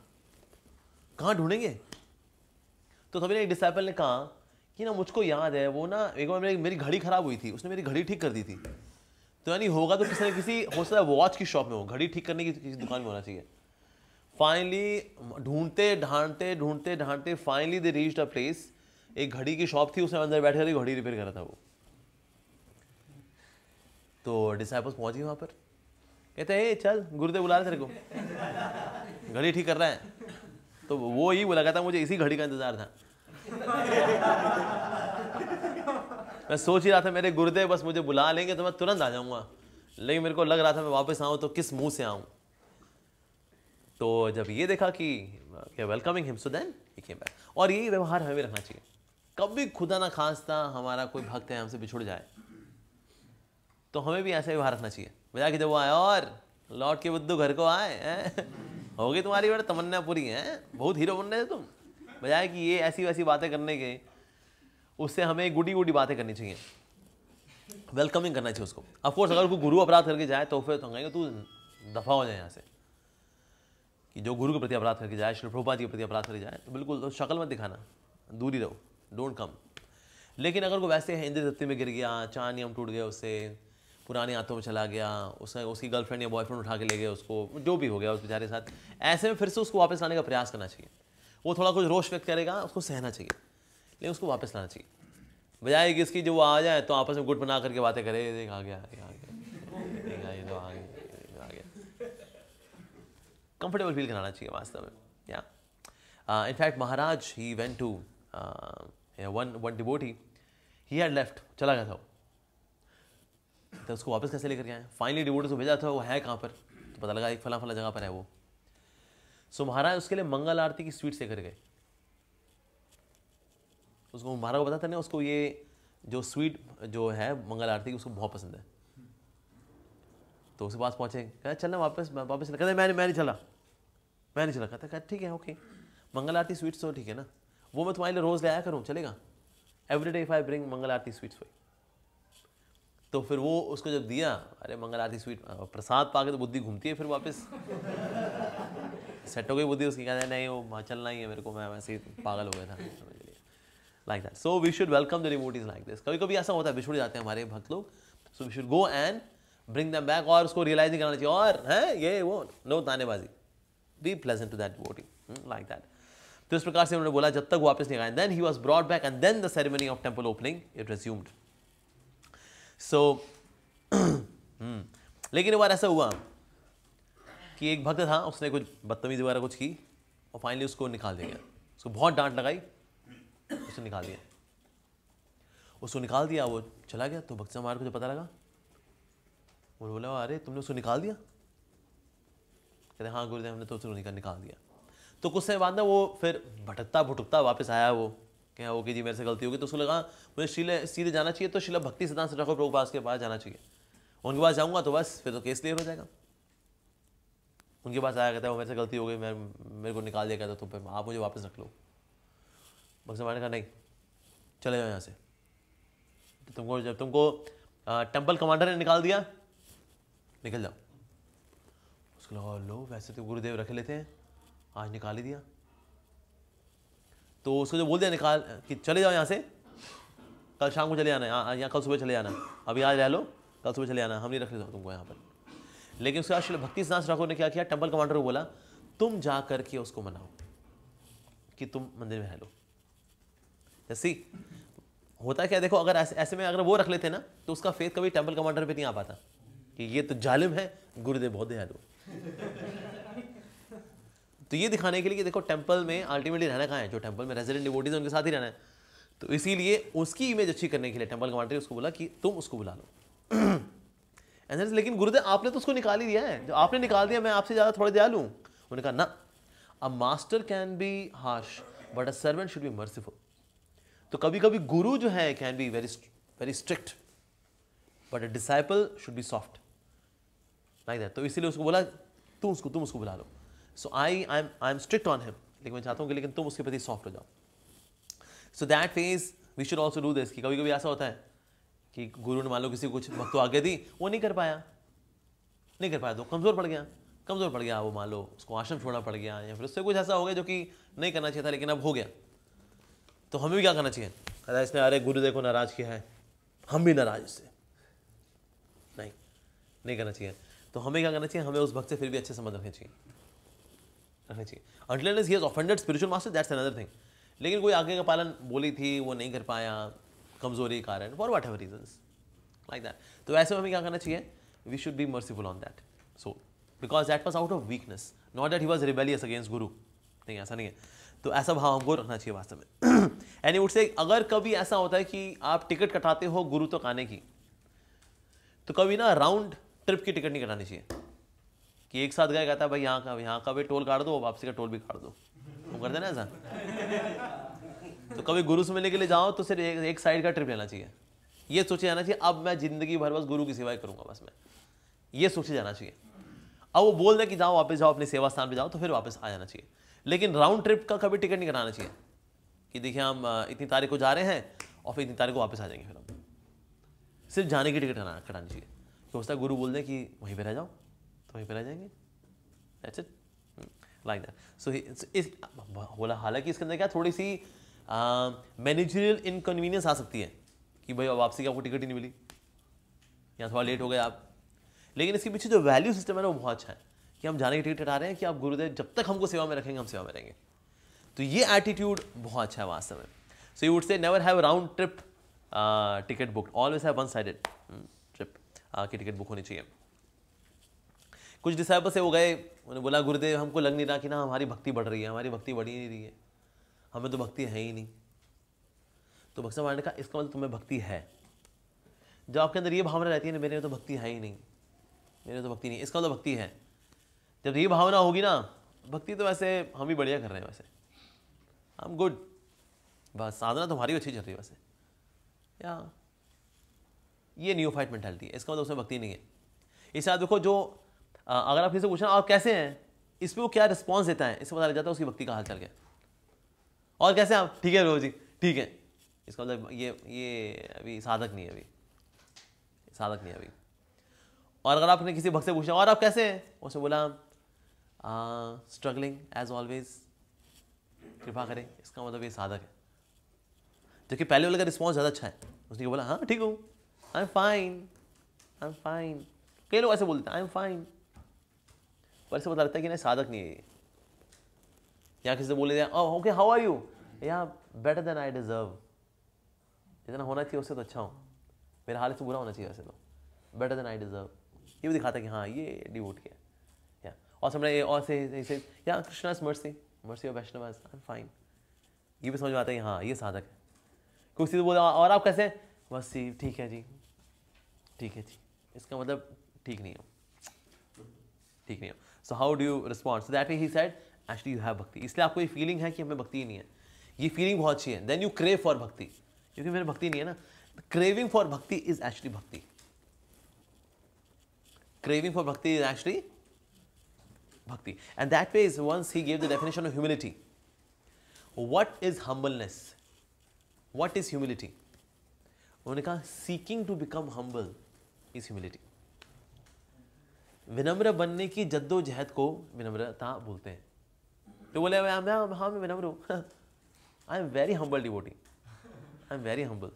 [SPEAKER 1] कहाँ ढूंढेंगे? तो तभी एक डिसाइपल ने कहा कि ना, मुझको याद है, वो ना, एक बार मेरी मेरी घड़ी खराब हुई थी, उसने मेरी घड़ी ठीक कर दी थी। तो यानी होगा तो किसी न किसी, हो सकता है वॉच की शॉप में हो, घड़ी ठीक करने की किसी दुकान में होना चाहिए। फाइनली ढूंढते, ढांढते ढूंढते, ढांढते finally they reach a place एक घड़ी की शॉप थी, उसने अंदर बैठ कर घड़ी रिपेयर कर रहा था वो। तो डिसाइपल्स पहुँच गए वहाँ पर। कहते हैं चल, गुरुदेव बुला रहे तेरे को। घड़ी ठीक कर रहा है। तो वो ही बोला, कहता मुझे इसी घड़ी का इंतज़ार था। मैं सोच ही रहा था मेरे गुरुदेव बस मुझे बुला लेंगे तो मैं तुरंत आ जाऊँगा। लेकिन मेरे को लग रहा था मैं वापस आऊँ तो किस मुँह से आऊँ? तो जब ये देखा कि वेलकमिंग हिम सो देन और यही व्यवहार हमें रखना चाहिए। कभी खुदा ना खास्ता हमारा कोई भक्त है, हमसे बिछुड़ जाए तो हमें भी ऐसा व्यवहार रखना चाहिए। बजाय कि जब वो आए, और लौट के बुद्धू घर को आए होगी तुम्हारी बड़ी तमन्ना पूरी, है? बहुत हीरो बन रहे तुम। बजाय कि ये ऐसी वैसी बातें करने के उससे हमें गुडी गुडी बातें करनी चाहिए। वेलकमिंग करना चाहिए उसको। अफकोर्स अगर कोई गुरु अपराध करके जाए तो फिर तो कहेंगे, तू दफ़ा हो जाए यहाँ से। कि जो गुरु के प्रति अपराध करके जाए, श्री प्रभुपा जी के प्रति अपराध करके जाए तो बिल्कुल तो शक्ल मत दिखाना। दूरी रहो। डोंट कम लेकिन अगर कोई वैसे है इंद्र दत्ती में गिर गया चार नियम टूट गया उससे, पुराने हाथों में चला गया उसने उसकी गर्लफ्रेंड या बॉयफ्रेंड उठा के ले गए उसको, जो भी हो गया उस बेचारे साथ, ऐसे में फिर से उसको वापस लाने का प्रयास करना चाहिए। वो थोड़ा कुछ रोष व्यक्त करेगा, उसको सहना चाहिए। लेकिन उसको वापस लाना चाहिए। बजाय कि इसकी जो वो आ जाए तो आपस में गुट बना करके बातें करे आ गया आ गया, ये तो आ गया आ गया। कंफर्टेबल फील कराना चाहिए वास्तव में या infact Maharaj he went to one one डिबोटी he had left चला गया था वो। तो उसको वापस कैसे लेकर के आए? फाइनली डिवोटी को भेजा था, वो है कहाँ पर? तो पता लगा एक फला फला जगह पर है वो। सो महाराज, उसके लिए मंगल आरती की स्वीट लेकर गए। उसको महाराज को था ना उसको ये जो स्वीट जो है, मंगल आरती उसको बहुत पसंद है। तो उसके पास पहुँचे, कहा, चलना वापस वापस चला। कहते, मैं मैं चला। मैं नहीं चला। कहता ठीक है ओके मंगल आरती स्वीट्स तो ठीक है ना? वो मैं तुम्हारे लिए रोज़ ले आया करूँ, चलेगा? Every day if I bring mangal aarti sweets for तो फिर वो उसको जब दिया, अरे, मंगल आरती स्वीट प्रसाद पा तो बुद्धि घूमती है फिर वापस? सेट हो गई बुद्धि उसकी, कहते नहीं, वो चलना ही है मेरे को, मैं वैसे ही पागल हो गया था। Like that so we should welcome the devotees like this कभी कभी ऐसा होता है, बिछुड़ जाते हैं हमारे भक्त लोग। So we should go and bring them back और उसको रियलाइज़ नहीं करना चाहिए। और, है, ये, वो, no tanebazi. Be pleasant to that devotee like that तो इस प्रकार से उन्होंने बोला, जब तक वापस नहीं आए then he was brought back and then the ceremony of temple opening it resumed so लेकिन एक बार ऐसा हुआ कि एक भक्त था, उसने कुछ बदतमीजी वगैरह कुछ की और फाइनली उसको निकाल दिया गया। उसको बहुत डांट लगाई। उसे निकाल दिया। उसको निकाल दिया, वो चला गया। तो भक्त समार को जो पता लगा, वो बोला, अरे, तुमने उसको निकाल दिया? कहते हाँ गुरुदेव, हमने तो उसको निकाल दिया। तो कुछ समय बाद ना वो फिर भटकता, भुटकता वापस आया वो। क्या ओके जी, मेरे से गलती होगी। तो उसको लगा, मुझे शीले, सीधे जाना चाहिए तो शिला भक्ति सिद्धांत से प्रभुपास के पास जाना चाहिए। उनके पास जाऊँगा तो बस, फिर तो केस क्लियर हो जाएगा। उनके पास आया, कहता है, वो मेरे से गलती हो गई, मैं, मेरे को निकाल दिया, कहता तो फिर आप मुझे वापस रख लो। भक्त ने कहा नहीं। चले जाओ यहाँ से। तो तुमको जब तुमको टेंपल कमांडर ने निकाल दिया, निकल जाओ। उसको लगा, लो, वैसे तो गुरुदेव रखे लेते हैं। आज निकाल ही दिया। तो उसको जो बोल दिया, निकाल, कि चले जाओ यहाँ से। कल शाम को चले है यहाँ कल सुबह चले जाना अभी आज रह लो, कल सुबह चले आना। हम नहीं रख लेते तुमको यहाँ पर। लेकिन उसके बाद भक्ति सिद्धांत ठाकुर ने क्या किया? टेंपल कमांडर को बोला, तुम जा करके उसको मनाओ, कि तुम मंदिर में रह लो। जैसी होता क्या देखो, अगर ऐसे ऐसे में अगर वो रख लेते ना तो उसका फेथ कभी टेंपल कमांडर पे नहीं आ पाता। कि ये तो जालिम है, गुरुदेव बहुत दयालु तो ये दिखाने के लिए कि देखो टेंपल में अल्टीमेटली रहना कहाँ है? जो टेंपल में रेजिडेंट डिवोटीज उनके साथ ही रहना है। तो इसीलिए उसकी इमेज अच्छी करने के लिए टेंपल कमांडर उसको बोला कि तुम उसको बुला लो। एंड लेकिन गुरुदेव, आपने तो उसको निकाल ही दिया है। जो आपने निकाल दिया, मैं आपसे ज़्यादा थोड़े दयालू उन्होंने कहा, ना a master can be harsh but a servant should be merciful तो कभी कभी गुरु जो है can be very very strict but a disciple should be soft like that तो इसीलिए उसको बोला तुम उसको तुम उसको बुला लो. So I I am I am strict on him लेकिन मैं चाहता हूँ कि, लेकिन तुम उसके प्रति सॉफ्ट हो जाओ. So that phase we should also do this कि कभी कभी ऐसा होता है कि गुरु ने मान लो किसी को कुछ वक्त आगे दी, वो नहीं कर पाया. नहीं कर पाया तो कमज़ोर पड़ गया. कमज़ोर पड़ गया, वो मान लो उसको आश्रम छोड़ना पड़ गया, या फिर उससे कुछ ऐसा हो गया जो कि नहीं करना चाहिए था, लेकिन अब हो गया. तो हमें भी क्या करना चाहिए? अरे इसने अरे गुरुदेव को नाराज़ किया है। हम भी नाराज़ इससे नहीं नहीं करना चाहिए। तो हमें क्या करना चाहिए? हमें उस भक्त से फिर भी अच्छे संबंध रखने चाहिए। रखनी चाहिए। He offended spiritual master that's another thing लेकिन कोई आगे का पालन बोली थी, वो नहीं कर पाया, कमज़ोरी के कारण for whatever reason like that तो ऐसे में हमें क्या करना चाहिए? We should be merciful on that so because that was out of weakness not that he was rebellious against guru नहीं, ऐसा नहीं है। तो ऐसा भाव हमको रखना चाहिए वास्तव में। एनी वुड से अगर कभी ऐसा होता है कि आप टिकट कटाते हो गुरु तक आने की तो कभी ना राउंड ट्रिप की टिकट नहीं कटानी चाहिए। कि एक साथ गया कहता है भाई यहाँ का यहाँ का भी टोल काट दो वापसी का टोल भी काट दो। वो करते ना ऐसा? तो कभी गुरु से मिलने के लिए जाओ तो सिर्फ़ एक, एक साइड का ट्रिप लेना चाहिए। ये सोचे जाना चाहिए अब मैं ज़िंदगी भर बस गुरु की सेवा करूँगा बस मैं। ये सोचे जाना चाहिए। अब वो बोल दें कि जाओ वापस जाओ अपने सेवा स्थान पर जाओ तो फिर वापस आ जाना चाहिए। लेकिन राउंड ट्रिप का कभी टिकट नहीं कराना चाहिए। कि देखिए हम इतनी तारीख को जा रहे हैं और फिर इतनी तारीख को वापस आ जाएँगे फिर हम। सिर्फ़ जाने की टिकट करानी चाहिए। तो है गुरु बोल दें कि वहीं पर रह जाओ तो वहीं पर रह जाएँगे। That's it like that so इस, बोला, हालाँकि इसके अंदर क्या थोड़ी सी मैनेजरियल इनकन्वीनियंस आ सकती है कि भाई वापसी की आपको टिकट ही नहीं मिली। या थोड़ा लेट हो गए आप। लेकिन इसके पीछे जो वैल्यू सिस्टम है ना, वो बहुत अच्छा है। कि हम जाने की टिकट हटा रहे हैं कि आप गुरुदेव, जब तक हमको सेवा में रखेंगे, हम सेवा में रहेंगे। तो ये एटीट्यूड बहुत अच्छा है वास्तव में। So you would say never have round trip ticket book always have one sided trip की टिकट बुक होनी चाहिए। कुछ डिसाइबल से वो गए, उन्होंने बोला, गुरुदेव, हमको लग नहीं रहा कि ना हमारी भक्ति बढ़ रही है, हमारी भक्ति बढ़ ही नहीं रही है। हमें तो भक्ति है ही नहीं। तो भक्ति महाराज ने कहा, इसका मतलब तुम्हें भक्ति है। जब आपके अंदर ये भावना रहती है ना, मेरे में तो भक्ति है ही नहीं। मेरे तो भक्ति नहीं इसका मतलब भक्ति है। जब ये भावना होगी ना, भक्ति तो वैसे हम ही बढ़िया कर रहे हैं वैसे। आई एम गुड बस साधना तुम्हारी अच्छी चल रही है वैसे। या, ये न्यू फाइट मेंटालिटी है, इसका मतलब उसमें भक्ति नहीं है। इस आप देखो जो अगर आप किसी से पूछना, आप कैसे हैं? इस पर वो क्या रिस्पॉन्स देता है? इससे पता लग जाता है उसकी भक्ति का हाल चल गया और कैसे आप? ठीक है रोजी ठीक है। इसका मतलब ये ये अभी साधक नहीं है अभी। साधक नहीं है अभी। और अगर आपने किसी भक्त से पूछा, और आप कैसे हैं? उसने बोला स्ट्रगलिंग एज ऑलवेज कृपा करें, इसका मतलब ये साधक है। जबकि पहले वाले का रिस्पॉन्स ज़्यादा अच्छा है। उसने बोला हाँ ठीक हूँ। I am fine I am fine कई लोग ऐसे बोलते हैं आई एम फाइन पर ऐसे बता लगता है कि नहीं, साधक नहीं है ये। या किसी से बोले ओके हाउ आर यू या बेटर देन आई डिजर्व जितना होना चाहिए उससे तो अच्छा हूँ। मेरा हाल से बुरा होना चाहिए वैसे तो। बेटर देन आई डिजर्व ये भी दिखाता है कि हाँ ये डिवोट किया और समझ और से या कृष्णास मर्सी मर्सी और वैष्णव आई एम फाइन ये भी समझ में आता है हाँ ये साधक है। कुछ चीज़ बोला, और आप कैसे बस ठीक है जी, ठीक है जी। इसका मतलब ठीक नहीं हो। ठीक नहीं हो। So how do you respond so that he said actually you have bhakti इसलिए आपको ये फीलिंग है कि हमें भक्ति ही नहीं है। ये फीलिंग बहुत अच्छी है। देन यू क्रेव फॉर भक्ति क्योंकि मेरे भक्ति नहीं है ना। Craving for bhakti is actually bhakti craving for bhakti is actually bhakti and that way is once he gave the definition of humility what is humbleness? What is humility? उन्होंने कहा seeking to become humble is humility विनम्र बनने की जद्दोजहद को विनम्रता बोलते हैं। तो बोले हाँ मैं विनम्र हूँ। I am very humble devotee I am very humble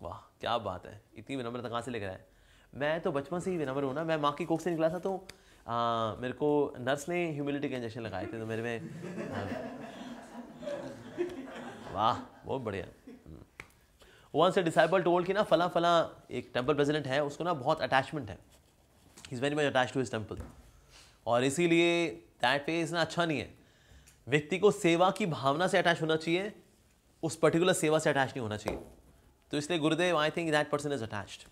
[SPEAKER 1] वाह, क्या बात है। इतनी विनम्रता कहाँ से लेकर आए? मैं तो बचपन से ही विनम्र हूँ ना। मैं माँ की कोख से निकला था तो आ, मेरे को नर्स ने ह्यूमिलिटी के इंजेक्शन लगाए थे तो मेरे में वाह बहुत बढ़िया। वन से डिसाइबल टोल्ड कि ना फला फला एक टेंपल प्रेसिडेंट है उसको ना बहुत अटैचमेंट है। Is very much attach to his temple और इसीलिए दैट फ़ेज़ ना अच्छा नहीं है। व्यक्ति को सेवा की भावना से अटैच होना चाहिए उस पर्टिकुलर सेवा से अटैच नहीं होना चाहिए। तो इसलिए Gurudev I think that person is attached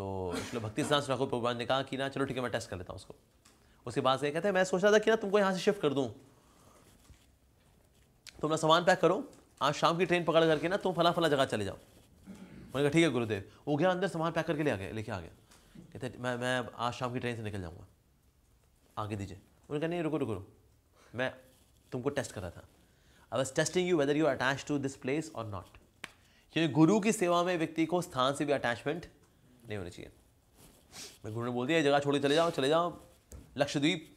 [SPEAKER 1] तो इसलिए भक्ति सिद्धांत ठाकुर प्रभुपाद ने कहा कि ना, चलो ठीक है, मैं टेस्ट कर लेता हूँ उसको। उसके बाद से कहते हैं, मैं सोच रहा था कि ना, तुमको यहाँ से शिफ्ट कर दूँ। तुम ना सामान पैक करो, आज शाम की ट्रेन पकड़ करके ना, तुम फला फला जगह चले जाओ। मैंने कहा, ठीक है, गुरुदेव। वो गया अंदर, सामान पैक करके ले आ गया, लेके आ गया। कहते मैं मैं आज शाम की ट्रेन से निकल जाऊँगा। आगे दीजिए। उन्होंने कहा, नहीं, रुको रुको मैं तुमको टेस्ट कर रहा था। I was testing you whether you attach to this place और नॉट क्योंकि गुरु की सेवा में व्यक्ति को स्थान से भी अटैचमेंट नहीं होनी चाहिए। मैं गुरु ने बोल दिया जगह छोड़ के चले जाओ चले जाओ। लक्षद्वीप।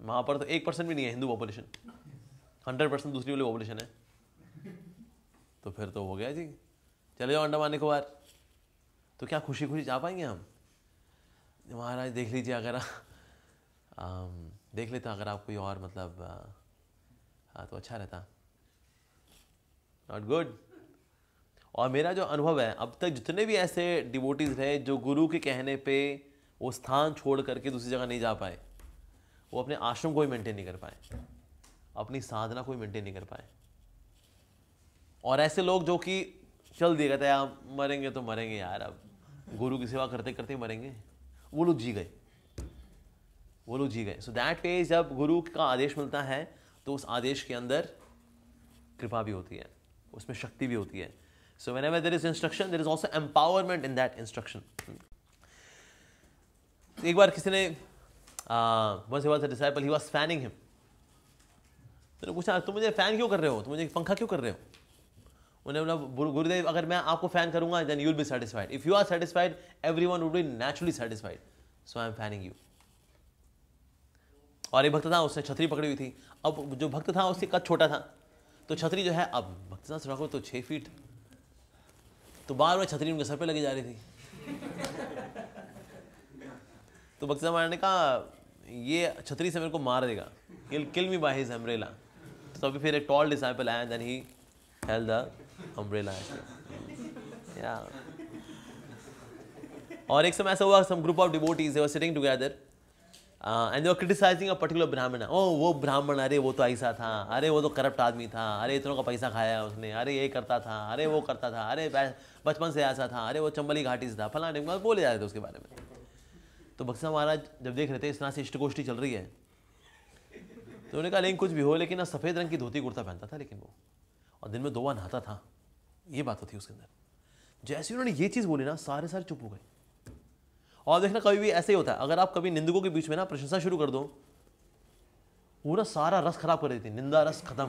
[SPEAKER 1] वहाँ पर तो एक परसेंट भी नहीं है हिंदू पॉपुलेशन हंड्रेड परसेंट दूसरी वाली पॉपुलेशन है। तो फिर तो हो गया जी। चले जाओ अंडमान निकोबार। तो क्या खुशी खुशी जा पाएँगे हम? महाराज देख लीजिए अगर आ, देख लेते अगर आप कोई और मतलब हाँ तो अच्छा रहता। नॉट गुड और मेरा जो अनुभव है, अब तक जितने भी ऐसे डिवोटीज रहे जो गुरु के कहने पे वो स्थान छोड़ करके दूसरी जगह नहीं जा पाए, वो अपने आश्रम को ही मेंटेन नहीं कर पाए, अपनी साधना को ही मेंटेन नहीं कर पाए। और ऐसे लोग जो कि चल दिए, कहते हैं मरेंगे तो मरेंगे यार, अब गुरु की सेवा करते करते मरेंगे। वो लोग जी गए। वो लोग जी गए। सो दैट वे जब गुरु का आदेश मिलता है तो उस आदेश के अंदर कृपा भी होती है, उसमें शक्ति भी होती है। Whenever there is instruction there is also empowerment in that instruction एक बार किसी ने disciple he was fanning him तो पूछा, तुम मुझे फ़ैन क्यों कर रहे हो? तुम मुझे पंखा क्यों कर रहे हो? उन्हें बोला गुरुदेव, अगर मैं आपको फ़ैन करूँगा then you will be satisfied if you are satisfied everyone would be naturally satisfied so I am fanning you और एक भक्त था, उसने छतरी पकड़ी हुई थी। अब जो भक्त था, उसकी कद छोटा था। तो छतरी जो है, अब भक्त साहब रखो तो छः फीट तो बार बार छतरी उनके सर पे लगी जा रही थी। तो भक्त साहब ने कहा ये छतरी से मेरे को मार देगा। Kill kill me by his umbrella तो अभी फिर एक टॉल डिसाइपल आया then he held the umbrella और एक समय ऐसा हुआ some group of were sitting together and they were criticising a particular Brahmin ओ वो ब्राह्मण, अरे वो तो ऐसा था, अरे वो तो करप्ट आदमी था, अरे इतनों का पैसा खाया उसने, अरे ये करता था, अरे वो करता था, अरे बचपन से ऐसा था, अरे वो चंबली घाटी से था, फलाने बोले जा रहे थे उसके बारे में। तो बक्सा महाराज जब देख रहे थे, इस तरह से इष्ट गोष्ठी चल रही है तो उन्होंने कहा, लेकिन कुछ भी हो, लेकिन सफ़ेद रंग की धोती कुर्ता पहनता था, लेकिन वो, और दिन में दो बार नहाता था। ये बात होती उसके अंदर। जैसे उन्होंने ये चीज़ बोली ना, सारे सारे चुप हो गए। और देखना, कभी भी ऐसे ही होता है। अगर आप कभी निंदकों के बीच में ना प्रशंसा शुरू कर दो पूरा सारा रस खराब कर देती निंदा रस खत्म।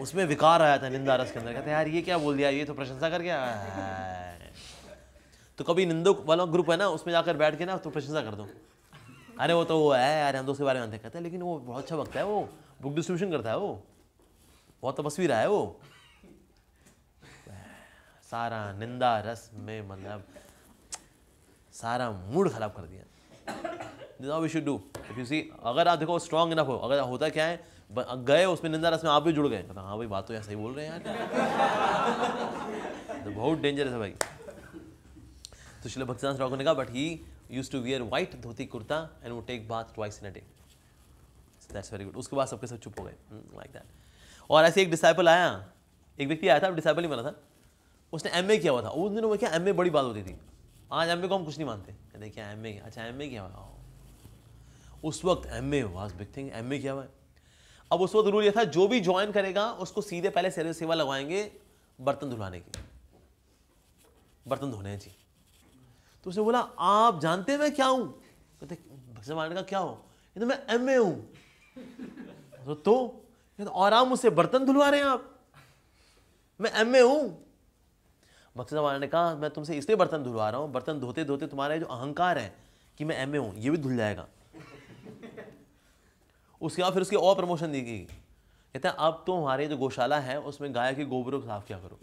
[SPEAKER 1] उसमें विकार आया था निंदा रस के अंदर। कहते यार, ये क्या बोल दिया? ये तो प्रशंसा कर गया तो कभी निंदक वाला ग्रुप है ना, उसमें जाकर बैठ के ना तो प्रशंसा कर दो। अरे, वो तो वो है यार, हम तो उसके बारे में कहते हैं, लेकिन वो बहुत अच्छा वक्त है वो। बुक डिस्ट्रीब्यूशन करता है वो। बहुत तपस्वी रहा है वो। सारा निंदा रस में मतलब सारा मूड खराब कर दिया। We should do if you see अगर आप देखो स्ट्रॉन्ग इनफ हो, अगर होता क्या है गए उसमें निंदा रस में आप भी जुड़ गए। हाँ भाई, बात तो ऐसा सही बोल रहे हैं यार। तो बहुत डेंजरस है भाई। तो शिल भक्तिदान राव ने कहा but he used to wear white dhoti kurta and वो take bath twice in a day that's very good उसके बाद सबके सब चुप हो गए। लाइक दैट और ऐसे एक डिसाइपल आया। एक व्यक्ति आया था डिसाइपल ही बना था। उसने एम किया हुआ था। उस दिनों में क्या एम बड़ी बात होती थी? आज एम को हम कुछ नहीं मानते। कहते क्या एम अच्छा एम किया हुआ? उस वक्त M A was big thing M किया हुआ? अब उस वक्त रूल यह था, जो भी ज्वाइन करेगा, उसको सीधे पहले सेवा सेवा लगवाएँगे बर्तन धुलाने की बर्तन धोने जी। तो उसने बोला, आप जानते हैं मैं क्या हूँ? कहते भगवान का क्या हो? ये तो मैं एम ए हूँ। तो तो और आप मुझसे बर्तन धुलवा रहे हैं आप? मैं एम ए हूँ। मकसद ने कहा, मैं तुमसे इसलिए बर्तन धुलवा रहा हूँ, बर्तन धोते धोते तुम्हारे जो अहंकार है कि मैं एम ए हूँ, ये भी धुल जाएगा। उसके बाद फिर उसकी और प्रमोशन दी गई। कहते हैं, अब तो हमारे जो गौशाला है, उसमें गाय के गोबर को साफ़ किया करो।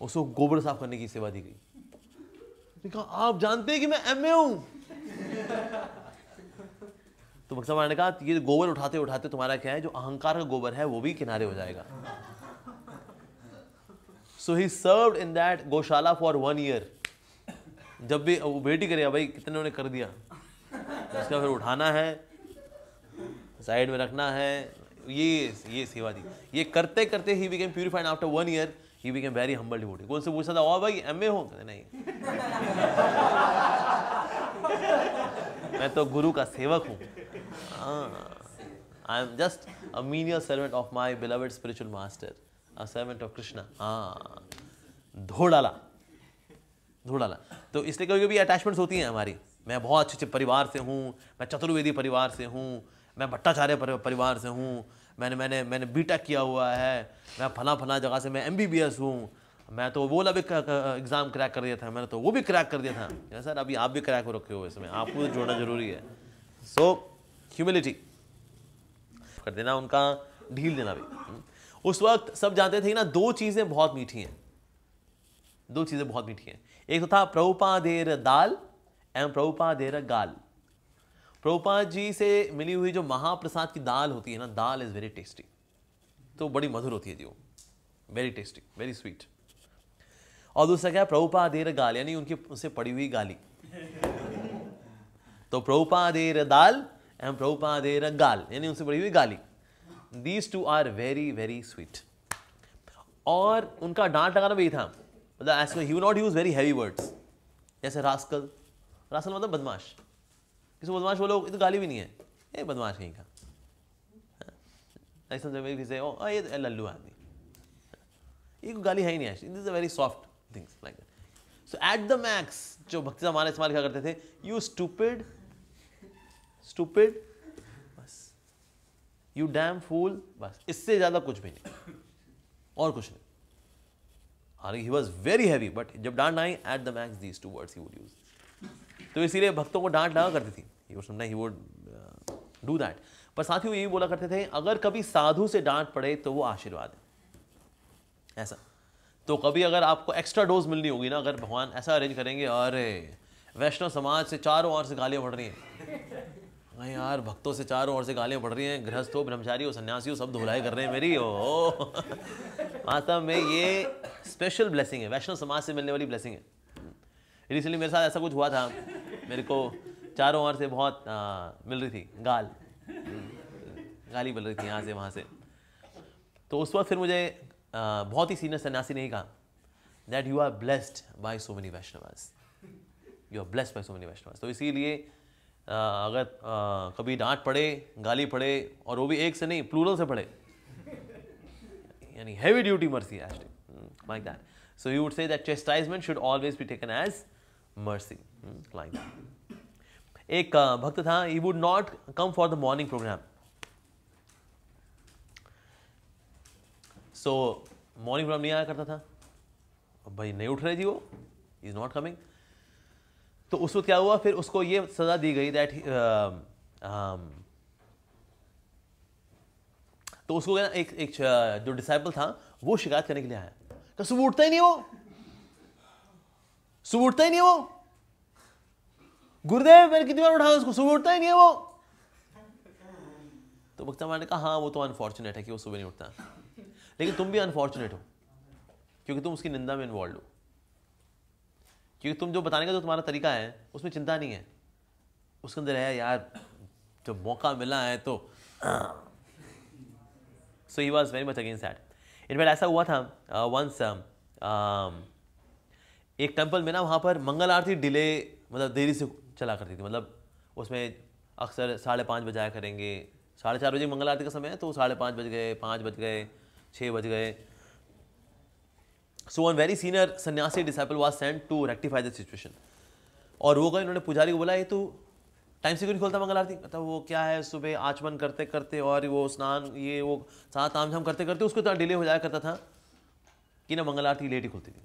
[SPEAKER 1] उसको गोबर साफ़ करने की सेवा दी गई। कहा, आप जानते हैं कि मैं एम ए हूँ? तो भक्सा ने कहा, ये गोबर उठाते उठाते तुम्हारा क्या है, जो अहंकार का गोबर है, वो भी किनारे हो जाएगा। So he serve in that goshala for one year जब भी वो बेटी करेगा भाई, कितने उन्होंने कर दिया? उसका फिर उठाना है, साइड में रखना है। ये ये सेवा दी। ये करते करते he became purified after one year he became very humble devotee कौन से पूछा था ओ भाई एमए हो? कहते, नहीं. मैं तो गुरु का सेवक हूँ। I am just a menial servant of my beloved spiritual master a servant of Krishna हाँ धो डाला धो डाला तो इसलिए कभी कभी अटैचमेंट्स होती हैं हमारी। मैं बहुत अच्छे अच्छे परिवार से हूँ मैं चतुर्वेदी परिवार से हूँ मैं भट्टाचार्य परिवार से हूँ मैंने मैंने मैंने बीटेक किया हुआ है मैं फला फला जगह से मैं एम बी बी एस हूँ। मैं तो वो भी एग्ज़ाम क्रैक कर दिया था मैंने तो वो भी क्रैक कर दिया था। सर अभी आप भी क्रैक हो रखे हो इसमें आपको तो जोड़ना ज़रूरी है। सो so, ह्यूमिलिटी कर देना उनका ढील देना भी। उस वक्त सब जानते थे ना, दो चीज़ें बहुत मीठी हैं। दो चीज़ें बहुत मीठी हैं। एक तो था प्रभुपादेर दाल एवं प्रभुपादेर गाल। प्रभुपाद जी से मिली हुई जो महाप्रसाद की दाल होती है ना, दाल इज़ वेरी टेस्टी तो बड़ी मधुर होती है जी वो। वेरी टेस्टी वेरी स्वीट और दूसरा क्या प्रभुपा देर गाल, यानी उनकी, उनसे पड़ी हुई गाली। तो प्रभुपा देर दाल एंड प्रभुपादेर गाल, यानी उनसे पड़ी हुई गाली। These two are very very sweet और उनका डांट लगाना भी था। मतलब he not use very heavy words जैसे रास्कल रास्कल मतलब बदमाश। किसी बदमाश बोलो ये तो गाली भी नहीं है। ये बदमाश कहीं का ऐसा मेरी से, ओ ये तो लल्लू आदमी। ये कोई गाली है ही नहीं this is a very soft things like that so at the max जो भक्ति हमारे इस्तेमाल क्या करते थे you stupid stupid you damn fool बस। इससे ज़्यादा कुछ भी नहीं। और कुछ नहीं। हालाँकि he was very heavy but जब डांट आई at the max these two words he would use तो इसीलिए भक्तों को डांट लगा करती थी। ही वुड डू दैट पर साथ ही वो यही बोला करते थे, अगर कभी साधु से डांट पड़े तो वो आशीर्वाद है। ऐसा। तो कभी अगर आपको एक्स्ट्रा डोज मिलनी होगी ना, अगर भगवान ऐसा अरेंज करेंगे, अरे, वैष्णव समाज से चारों ओर से गालियाँ पड़ रही हैं। नहीं यार भक्तों से चारों ओर से गालियाँ पड़ रही हैं गृहस्थ हो ब्रह्मचारी हो सन्यासी हो सब धुलाई कर रहे हैं मेरी ओ वास्तव में ये स्पेशल ब्लेसिंग है वैष्णव समाज से मिलने वाली ब्लेसिंग है। रिसेंटली मेरे साथ ऐसा कुछ हुआ था मेरे को चारों ओर से बहुत आ, मिल रही थी गाल। गाली मिल रही थी यहाँ से वहाँ से। तो उस वक्त फिर मुझे आ, बहुत ही सीनियर सन्यासी ने ही कहा that you are blessed by so many Vaishnavas. You are blessed by so many Vaishnavas. तो इसीलिए अगर कभी डांट पड़े, गाली पड़े, और वो भी एक से नहीं प्लूरल से पड़े। यानी heavy duty mercy like that so you would say that chastisement should always be taken as mercy like that एक भक्त था he would not come for the morning program so morning program नहीं आया करता था। भाई नहीं उठ रहे जी वो। इज़ नॉट कमिंग तो उस वक्त क्या हुआ? फिर उसको ये सजा दी गई दैट uh, um, तो उसको क्या एक एक जो डिसाइबल था वो शिकायत करने के लिए आया। तो सुबह उठता ही नहीं वो? सुबह उठता ही नहीं वो? गुरुदेव मैंने कितनी बार उठाया उसको? सुबह उठता ही नहीं है वो? तो भक्ता ने कहा हाँ वो तो अनफॉर्चुनेट है कि वो सुबह नहीं उठता। लेकिन तुम भी अनफॉर्चुनेट हो क्योंकि तुम उसकी निंदा में इन्वॉल्व हो। क्योंकि तुम जो बताने का जो तुम्हारा तरीका है उसमें चिंता नहीं है। उसके अंदर है यार जब मौका मिला है तो so he was very much against that in fact ऐसा हुआ था वंस uh, um, एक टेंपल में ना वहाँ पर मंगल आरती डिले मतलब देरी से चला करती थी। मतलब उसमें अक्सर साढ़े पाँच बजाया करेंगे। साढ़े चार बजे मंगल आरती का समय है तो साढ़े पाँच बज गए पाँच बज गए छः बज गए। So one very senior sannyasi disciple was sent to rectify the situation और वो गए उन्होंने पुजारी को बोला, ये तो टाइम से क्यों नहीं खोलता मंगल आरती मतलब वो क्या है, सुबह आचमन करते करते और वो स्नान, ये वो साथ आम झाम करते करते उसको इतना डिले हो जाया करता था कि ना मंगल आरती लेट ही खुलती थी.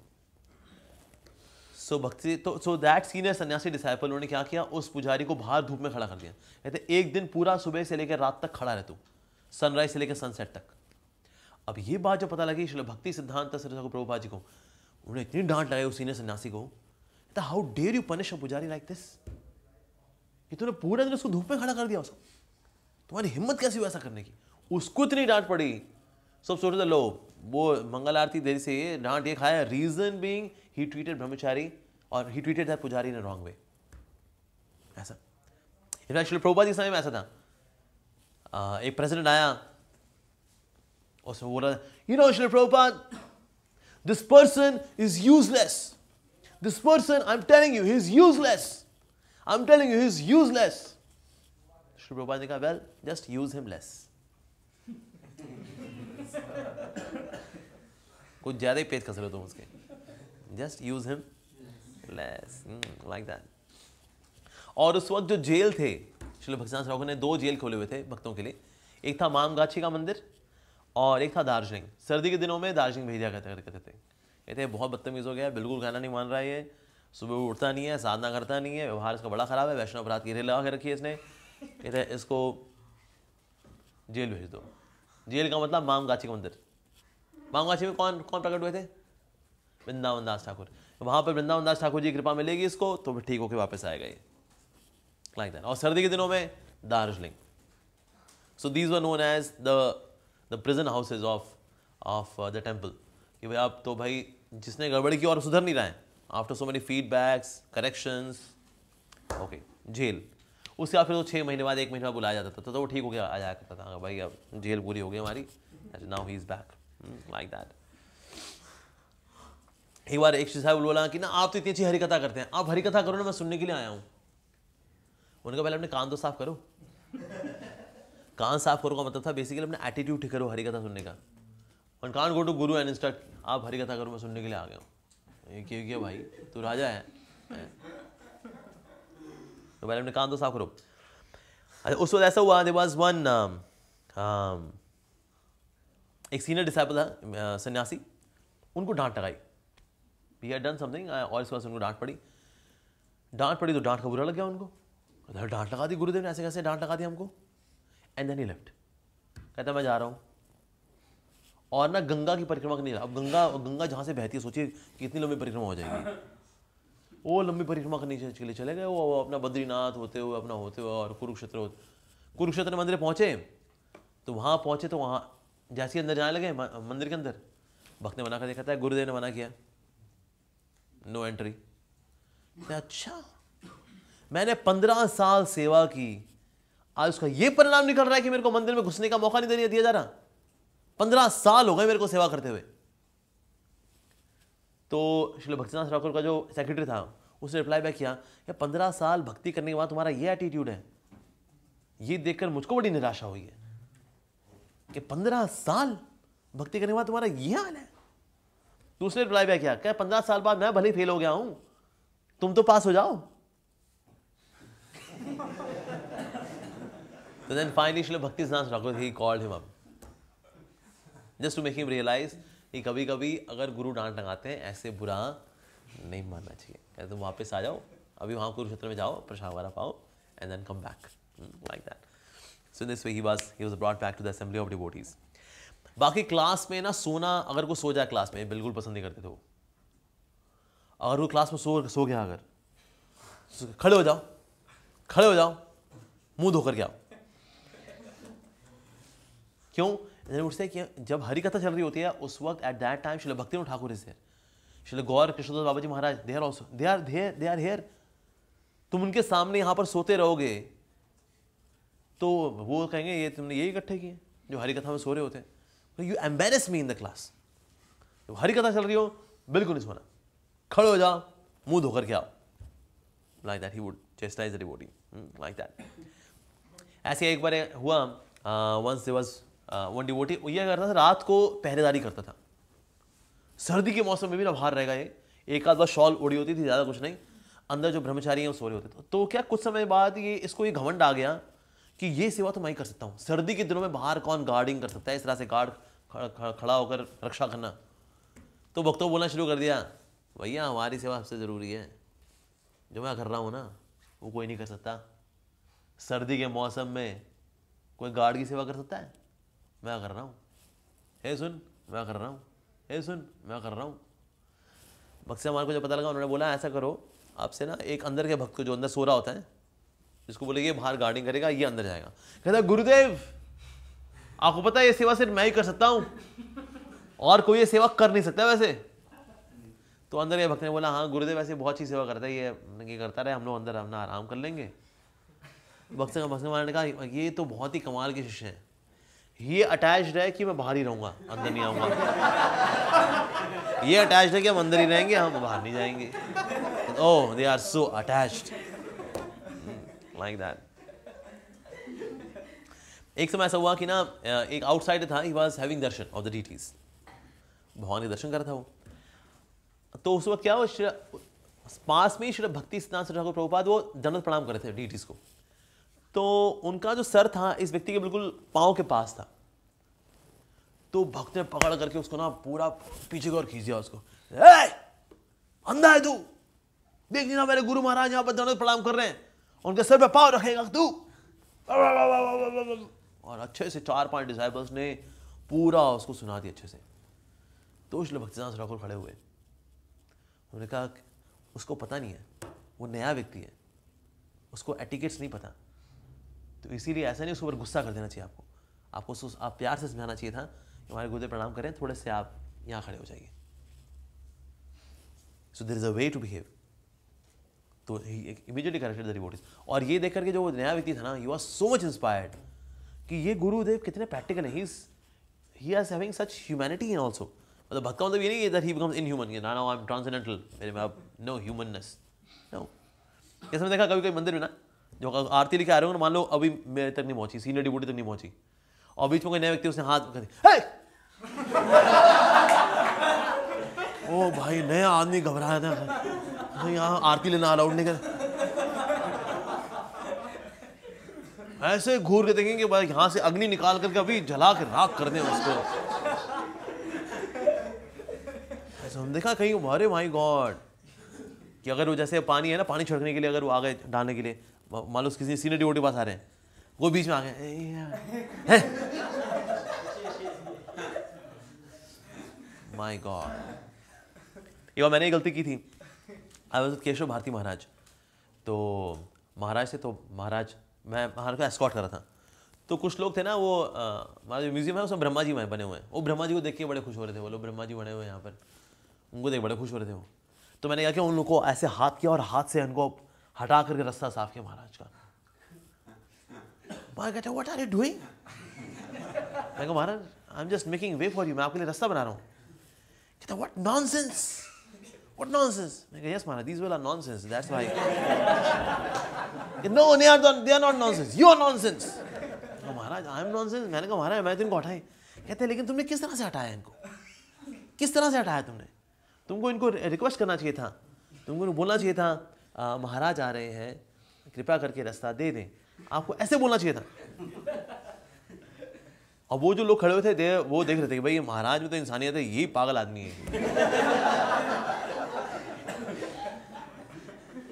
[SPEAKER 1] सो भक्ति तो so that senior sannyasi disciple उन्होंने क्या किया, उस पुजारी को बाहर धूप में खड़ा कर दिया। कहते, एक दिन पूरा सुबह से लेकर रात तक खड़ा रह तू सनराइज से लेकर सनसेट तक. अब ये बात जब पता लगी भक्ति सिद्धांत सरस्वती प्रभुपा जी को उन्होंने इतनी डांट लगाई उस सीनियर सन्यासी को how dare you punish a pujari like this कि तूने पूरे दिन उसको धूप में खड़ा कर दिया उसको। तुम्हारी हिम्मत कैसी हुई ऐसा करने की? उसको इतनी डांट पड़ी। सब सोच रहे लो वो मंगल आरती देरी से डांट ये खाया। रीजन बीइंग ही ट्रीटेड ब्रह्मचारी और ही ट्रीटेड दैट पुजारी इन रॉन्ग वे ऐसा। इनफैक्ट श्री प्रभुपाद के समय में ऐसा था। आ, एक प्रेसिडेंट आया उसमें बोला you know Shri Prabhupada this person is useless this person I am telling you he is useless I'm telling you, he's useless. Shri Prabhupada ne well, just use him less. कुछ ज़्यादा ही page खस रहे हो तुम उसके। Just use him less like that और उस वक्त जो जेल थे श्री भक्तिनाथ राव ने दो जेल खोले हुए थे भक्तों के लिए। एक था मामगाछी का मंदिर और एक था दार्जिलिंग। सर्दी के दिनों में दार्जिलिंग भेजा करते थे कहते बहुत बदतमीज़ हो गया बिल्कुल खाना नहीं मान रहा है ये। सुबह उठता नहीं है, साधना करता नहीं है, व्यवहार इसका बड़ा ख़राब है, वैष्णव अपराध की रेल लगा के रखी है इसने। कहते इसको जेल भेज दो। जेल का मतलब माम गाछी का मंदिर। माम गाछी में कौन कौन प्रकट हुए थे? वृंदावन दास ठाकुर। वहाँ पर वृंदावन दास ठाकुर जी की कृपा मिलेगी इसको तो फिर ठीक होकर वापस आएगा ये लाइक दैट और सर्दी के दिनों में Darjeeling. So these were known as the the prison houses of of the temple कि भाई आप तो भाई जिसने गड़बड़ी की और सुधर नहीं रहा है। After so many feedbacks corrections okay jail उसके बाद फिर वो छः महीने बाद, एक महीने बाद बुलाया जाता था तो वो ठीक हो गया, आ जाया करता था। भाई, अब जेल पूरी हो गई हमारी। Now he is back like that एक बार एक साहब बोला कि ना, आप तो इतनी अच्छी हरी कथा करते हैं। आप हरी कथा करो ना, मैं सुनने के लिए आया हूँ। उनका पहले अपने कान तो साफ़ करो। कान साफ़ करो का मतलब था बेसिकली अपने एटीट्यूड ठीक करो हरी कथा सुनने का। One can go to guru and instruct आप हरी कथा करो, मैं सुनने के लिए आ गया हूँ। ये क्यों किया भाई? तू राजा है। तो पहले अपने कान तो साफ़ करो। अच्छा उस वक्त ऐसा हुआ दे वॉज़ वन एक सीनियर डिसाइपल था सन्यासी। उनको डांट लगाई। वी हैड डन समथिंग और इस वजह उनको डांट पड़ी। डांट पड़ी तो डांट का बुरा लग गया उनको। डांट लगा दी गुरुदेव ने, ऐसे कैसे डांट लगा दी हमको? एंड देन ही लेफ़्ट कहता, मैं जा रहा हूँ. और ना गंगा की परिक्रमा करनी अब गंगा गंगा जहाँ से बहती है, सोचिए कितनी लंबी परिक्रमा हो जाएगी। वो लंबी परिक्रमा करने के लिए चले गए। वो अपना बद्रीनाथ होते हुए, अपना होते हुए और कुरुक्षेत्र होते कुरुक्षेत्र मंदिर पहुँचे। तो वहाँ पहुँचे तो वहाँ जैसे अंदर जाने लगे मंदिर के अंदर, भक्त ने मना कर देखा था गुरुदेव ने मना किया। नो एंट्री अच्छा। मैंने पंद्रह साल सेवा की। आज उसका यह परिणाम निकल रहा है कि मेरे को मंदिर में घुसने का मौका नहीं दिया जा रहा। पंद्रह साल हो गए मेरे को सेवा करते हुए। तो श्री भक्तिनाथ ठाकुर का जो सेक्रेटरी था, उसने रिप्लाई बैक किया या पंद्रह साल भक्ति करने के बाद तुम्हारा ये एटीट्यूड है। ये देखकर मुझको बड़ी निराशा हुई है कि पंद्रह साल भक्ति करने के बाद तुम्हारा ये हाल है। दूसरे रिप्लाई बैक किया क्या पंद्रह साल बाद मैं भले फेल हो गया हूँ। तुम तो पास हो जाओ। तो then finally Shri Bhakti Siddhanta Thakur he called him up just to make him realise कि कभी कभी अगर गुरु डांट लगाते हैं, ऐसे बुरा नहीं मानना चाहिए। कहते तुम वापस आ जाओ, अभी वहाँ कुरुक्षेत्र में जाओ, प्रसाद वगैरह पाओ and then come back like that so this way he was he was brought back to the assembly of devotees बाकी क्लास में ना सोना, अगर कोई सो जाए क्लास में, बिल्कुल पसंद नहीं करते थे वो अगर वो क्लास में सो सो गया अगर, खड़े हो जाओ, खड़े हो जाओ, मुँह धोकर के आओ। क्यों? उससे कि जब हरी कथा चल रही होती है, उस वक्त एट दैट टाइम शिल भक्ति ठाकुर इज़ देयर शिल Gaur Krishnadas Baba ji Maharaj they are also they are they they are here तुम उनके सामने यहाँ पर सोते रहोगे तो वो कहेंगे, ये तुमने यही इकट्ठे किए, जो हरी कथा में सो रहे होते हैं। You embarrass me in the class जब हरी कथा चल रही हो, बिल्कुल नहीं सोना। खड़े हो जाओ, मुँह धोकर के आओ। Like that he would chastise devotee like that ऐसे एक बार हुआ once they was one devotee यह करता था, रात को पहरेदारी करता था। सर्दी के मौसम में भी ना बाहर रहेगा ये। एक आध बार शॉल उड़ी होती थी, ज़्यादा कुछ नहीं। अंदर जो ब्रह्मचारी हैं वो सो रहे होते थे। तो क्या कुछ समय बाद ये, इसको ये घमंड आ गया कि ये सेवा तो मैं ही कर सकता हूँ। सर्दी के दिनों में बाहर कौन गार्डिंग कर सकता है? इस तरह से गार्ड खड़ा होकर रक्षा करना। तो भक्तों बोलना शुरू कर दिया, भैया, हमारी सेवा सबसे ज़रूरी है। जो मैं कर रहा हूँ ना, वो कोई नहीं कर सकता। सर्दी के मौसम में कोई गार्ड की सेवा कर सकता है? मैं कर रहा हूँ। हे सुन, मैं कर रहा हूँ। हे सुन, मैं कर रहा हूँ। बक्से हमारे को जब पता लगा, उन्होंने बोला, ऐसा करो, आपसे ना एक अंदर के भक्त को जो अंदर सो रहा होता है, जिसको बोले ये बाहर गार्डिंग करेगा, ये अंदर जाएगा। कहता, गुरुदेव, आपको पता है, ये सेवा सिर्फ़ मैं ही कर सकता हूँ? और कोई ये सेवा कर नहीं सकता वैसे? तो अंदर ये भक्त ने बोला हाँ गुरुदेव ऐसे बहुत अच्छी सेवा करता है, ये ये करता रहे, हम लोग अंदर अपना आराम कर लेंगे। भक्त भक्त ने कहा, ये तो बहुत ही कमाल के शिष्य हैं। ये अटैच्ड है कि मैं बाहर ही रहूँगा, अंदर नहीं आऊँगा। ये अटैच्ड है कि हम अंदर ही रहेंगे, हम बाहर नहीं जाएँगे। ओह they are so attached like that एक समय ऐसा हुआ कि ना, एक आउटसाइडर था he was having darshan of the deities भगवान के दर्शन कर रहा था वो। तो उस वक्त क्या हो पास में ही श्री भक्ति सिद्धांत ठाकुर प्रभुपाद वो दंडत प्रणाम कर रहे थे डीटीज को। तो उनका जो सर था, इस व्यक्ति के बिल्कुल पाँव के पास था। तो भक्त ने पकड़ करके उसको ना पूरा पीछे की ओर खींच दिया उसको। ए! अंधा है तू। देख ना, मेरे गुरु महाराज यहाँ पर दंड प्रणाम कर रहे हैं। उनके सर पे पाव रखेगा तू। और अच्छे से चार पाँच डिसाइबल्स ने पूरा उसको सुना दिया अच्छे से। तो इसलिए भक्तिदास ठाकुर खड़े हुए। उन्होंने कहा उसको पता नहीं है, वो नया व्यक्ति है। उसको एटिकेट्स नहीं पता। तो इसीलिए ऐसा नहीं, उसके ऊपर गुस्सा कर देना चाहिए आपको। आपको आप प्यार से समझाना चाहिए था कि हमारे गुरुदेव प्रणाम करें, थोड़े से आप यहाँ खड़े हो जाइए। So there is a way to behave तो इमीडिएटली करेक्टेड द रिवोटिस और ये देख करके जो नया व्यक्ति था ना you are so much inspired कि ये गुरुदेव कितने प्रैक्टिकल है। He are having such humanity in also मतलब भक्का मतलब ये नहीं that he becomes in human ना नाउ आई एम ट्रांसेंडेंटल मेरे में अब नो ह्यूमननेस नो कैसे देखा कभी कभी मंदिर में ना जो आरती लेके आ रहे हो मान लो, अभी मेरे तक नहीं पहुँची सीनियर डिप्यूटी तक नहीं पहुँची। और बीच में कोई नया व्यक्ति उसने हाथ कर ओ भाई, नया आदमी घबराया था। तो यहाँ आरती लेना अलाउड नहीं कर। ऐसे घूर के देखेंगे भाई, यहाँ से अग्नि निकाल करके अभी जला के राख कर दे उसको। ऐसा हम देखा कहीं, अरे माई गॉड! कि अगर वो जैसे पानी है ना, पानी छिड़कने के लिए अगर वो आ गए, डालने के लिए मान लो किसी सीनियर डिवोटी पास आ रहे हैं। वो बीच में आ गए। माय गॉड ये बार मैंने गलती की थी। आई वॉज़ केशव भारती महाराज तो महाराज से तो महाराज, मैं महाराज को एस्कॉट कर रहा था। तो कुछ लोग थे ना, वो हमारा जो म्यूज़ियम है, उसमें ब्रह्मा जी बने हुए हैं। वो ब्रह्मा जी को देख के बड़े खुश हो रहे थे वो लोग। ब्रह्मा जी बने हुए हैं यहाँ पर। उनको देख बड़े खुश हो रहे थे वो। तो मैंने कहा कि उन लोगों को ऐसे हाथ किया और हाथ से उनको हटा करके रास्ता साफ़ किया महाराज का। महाराज कहते व्हाट आर यू डूइंग मैं कहा Maharaj I am just making way for you मैं आपके लिए रास्ता बना रहा हूँ। कहता what nonsense nonsense? I go, yes, Maharaj, these all are nonsense. That's why. no, they are, not, they are not nonsense. You are nonsense. Maharaj I am nonsense मैंने कहा महाराज मैं तो इनको हटाई कहते लेकिन तुमने किस तरह से हटाया इनको? किस तरह से हटाया तुमने? तुमको इनको रिक्वेस्ट करना चाहिए था। तुमको बोलना चाहिए था। महाराज आ रहे हैं कृपया करके रास्ता दे दें। आपको ऐसे बोलना चाहिए था। और वो जो लोग खड़े हुए थे, दे, वो देख रहे थे कि भाई, ये महाराज में तो इंसानियत है, ये पागल आदमी है।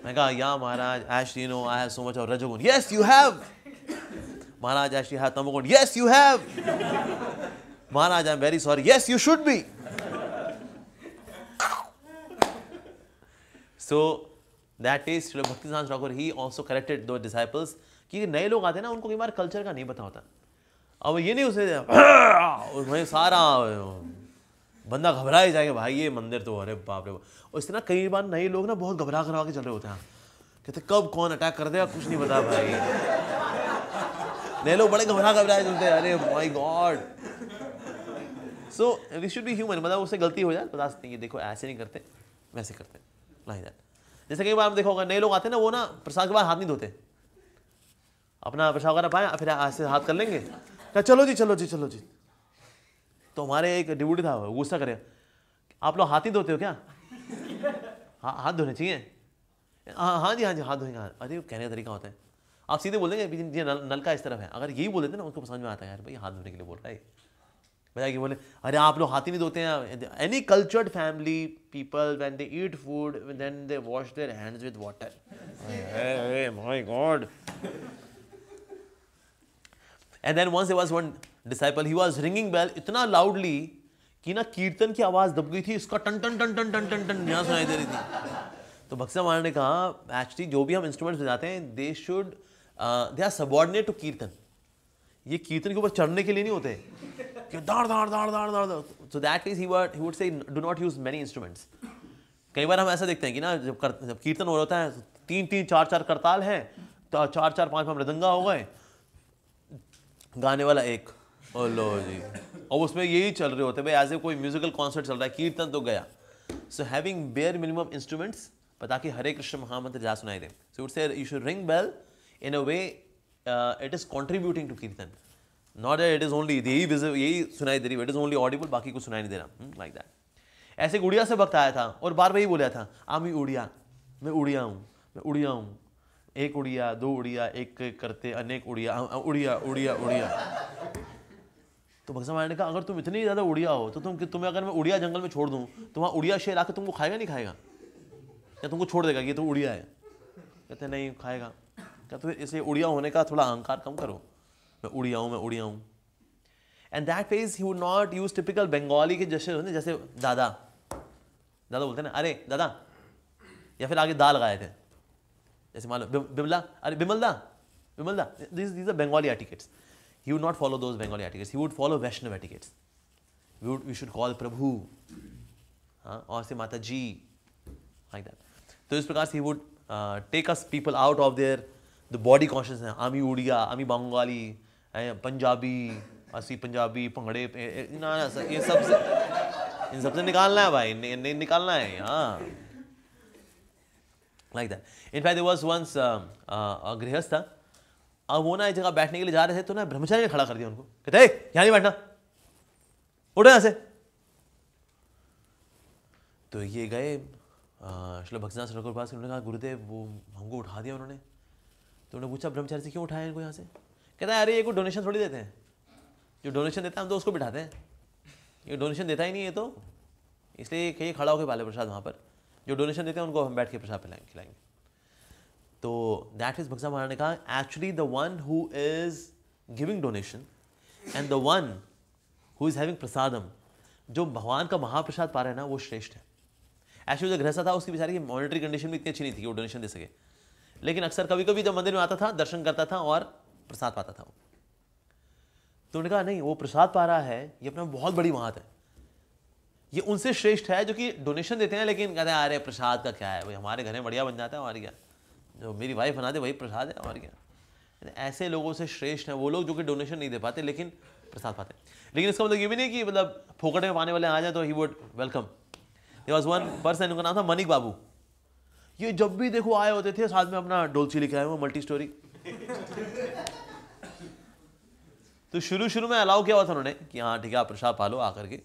[SPEAKER 1] मैं कहा, या महाराज एश you know I have so much of rajoguna. Yes you have Maharaj ash have tamoguna. Yes you have Maharaj I am very sorry yes you should be so that is Shri Bhakti Thakur he also corrected those disciples कि नए लोग आते हैं ना, उनको कई बार culture का नहीं पता होता। अब ये नहीं उसे भाई सारा, बंदा घबरा ही जाएगा, भाई ये मंदिर तो अरे बाप रे और इस तरह कई बार नए लोग ना बहुत घबरा घबरा के चल रहे होते हैं। कहते कब कौन अटैक कर देगा? कुछ नहीं पता भाई। नए लोग बड़े घबरा घबरा चलते अरे my God so we should be human मतलब उससे गलती हो जाए, बता सकते हैं देखो, ऐसे नहीं करते, वैसे करते लाइक दैट जैसे कई बार हम देखो नए लोग आते हैं ना वो ना प्रसाद के बाद हाथ नहीं धोते। अपना प्रसाद वगैरह पाए फिर ऐसे हाथ कर लेंगे। क्या चलो जी चलो जी चलो जी। तो हमारे एक डिबूटी था गुस्सा करे आप लोग हाथ ही धोते हो क्या? हाँ हाथ धोने चाहिए। हाँ हाँ जी हाँ जी हाथ धोएँगे। अरे कहने का तरीका होता है। आप सीधे बोल देंगे जी नल, का इस तरफ़ है। अगर यही बोल देते ना उनको समझ में आता है यार भाई हाथ धोने के लिए बोल रहा है। बजाय कि बोले अरे आप लोग हाथ ही नहीं धोते हैं? Any cultured family people when they eat food then they wash their hands with water my God and then once was one disciple he was ringing bell इतना लाउडली कि ना कीर्तन की आवाज़ दब गई थी इसका टन टन टन टन टन टन टन यहाँ सुनाई दे रही थी। तो भक्सा महाराज ने कहा एक्चुअली जो भी हम इंस्ट्रूमेंट्स बजाते हैं they should they are subordinate to kirtan. ये कीर्तन के ऊपर चढ़ने के लिए नहीं होते। कि so that is he would say do not use many instruments कई बार हम ऐसा देखते हैं कि ना जब कर, जब कीर्तन हो रहा है तीन तीन चार चार करताल हैं तो चार चार पाँच पाँच मृदंगा हो गए। गाने वाला एक ओ जी। और उसमें यही चल रहे होते भाई एज ए कोई म्यूजिकल कॉन्सर्ट चल रहा है कीर्तन तो गया। So having bare minimum instruments पता ताकि हरे कृष्ण महामंत्र जा सुनाई दे। So it's you should ring bell in a way it is contributing to kirtan. Not it is only यही यही सुनाई दे रही है इट इज़ ओनली ऑडिबल बाकी कुछ सुनाई नहीं दे रहा लाइक दैट ऐसे उड़िया से वक्त आया था, और बार बार ही बोला था, आम आमी उड़िया, मैं उड़िया हूँ, मैं उड़िया हूँ। एक उड़िया, दो उड़िया, एक करते, अनेक उड़िया उड़िया उड़िया उड़िया। तो भगवान महाराज ने कहा, अगर तुम इतनी ज़्यादा उड़िया हो तो तुम तुम्हें अगर मैं उड़िया जंगल में छोड़ दूँ तो वहाँ उड़िया शेर आकर तुमको खाएगा नहीं खाएगा? या तुमको छोड़ देगा ये तो उड़िया है? कहते, नहीं, खाएगा। क्या तो इसे उड़िया होने का थोड़ा अहंकार कम करो। मैं उड़ी आऊँ मैं उड़ी आऊँ and that phase he would not use typical Bengali के जश्न होते जैसे, दादा। दादा बोलते ना, अरे, दादा। या फिर आगे दाल लगाए थे। जैसे मान लो बिमला। अरे Bimal Bimalda. Bimalda. This this are Bengali etiquettes he would not follow those Bengali etiquettes he would follow Vaishnava etiquettes we would we should call prabhu हाँ और से माता जी लाइक दैट तो इस प्रकार से he would take us people out of their the body conscious है आमी उड़िया आमी बंगाली पंजाबी असी पंजाबी भंगड़े ना ना ये सबसे इन सबसे निकालना है भाई नि, नि, निकालना है हाँ। Fact there was once uh, uh, गृहस्थ अब वो ना एक जगह बैठने के लिए जा रहे थे तो ना ब्रह्मचारी ने खड़ा कर दिया उनको। कहते यहाँ नहीं बैठना। उठो यहाँ से। तो ये गए श्री भक्तनाथ सर के पास उन्होंने कहा गुरुदेव वो हमको उठा दिया उन्होंने। तो उन्होंने पूछा ब्रह्मचारी से क्यों उठाया इनको यहाँ से? कहता है, अरे, ये कोई डोनेशन थोड़ी देते हैं। जो डोनेशन देता है, हम तो उसको बिठाते हैं। ये डोनेशन देता ही नहीं है तो। इसलिए कहीं खड़ा होकर पाले प्रसाद वहाँ पर। जो डोनेशन देते हैं, उनको हम बैठ के प्रसाद पिलाएँगे खिलाएँगे। तो दैट इज़ भक्सा महाराज ने कहा actually the one who is giving donation and the one who is having prasadam जो भगवान का महाप्रसाद पा रहे हैं ना, वो श्रेष्ठ है। एक्चुअली जो गृहस्थ था, उसकी बेचारी की मॉनिटरी कंडीशन भी इतनी अच्छी नहीं थी कि वो डोनेशन दे सके। लेकिन अक्सर कभी कभी जब मंदिर में आता था, दर्शन करता था और प्रसाद पाता था वो। तो उन्होंने कहा, नहीं, वो प्रसाद पा रहा है, ये अपना बहुत बड़ी बात है। ये उनसे श्रेष्ठ है जो कि डोनेशन देते हैं, लेकिन कहते हैं, अरे, प्रसाद का क्या है? भाई हमारे घर में बढ़िया बन जाता है, हमारे क्या? जो मेरी वाइफ बना दे, वही प्रसाद है, हमारे क्या? ऐसे लोगों से श्रेष्ठ हैं वो लोग जो कि डोनेशन नहीं दे पाते, लेकिन प्रसाद पाते लेकिन इसका मतलब ये भी नहीं कि मतलब फोकट में पाने वाले आ जाए तो he would welcome was one person उनका नाम था मनिक बाबू। ये जब भी देखो आए होते थे, साथ में अपना डोलची लिखा आए वो मल्टी स्टोरी तो शुरू शुरू में अलाउ किया हुआ था उन्होंने कि हाँ ठीक है, आप प्रसाद पालो आकर के।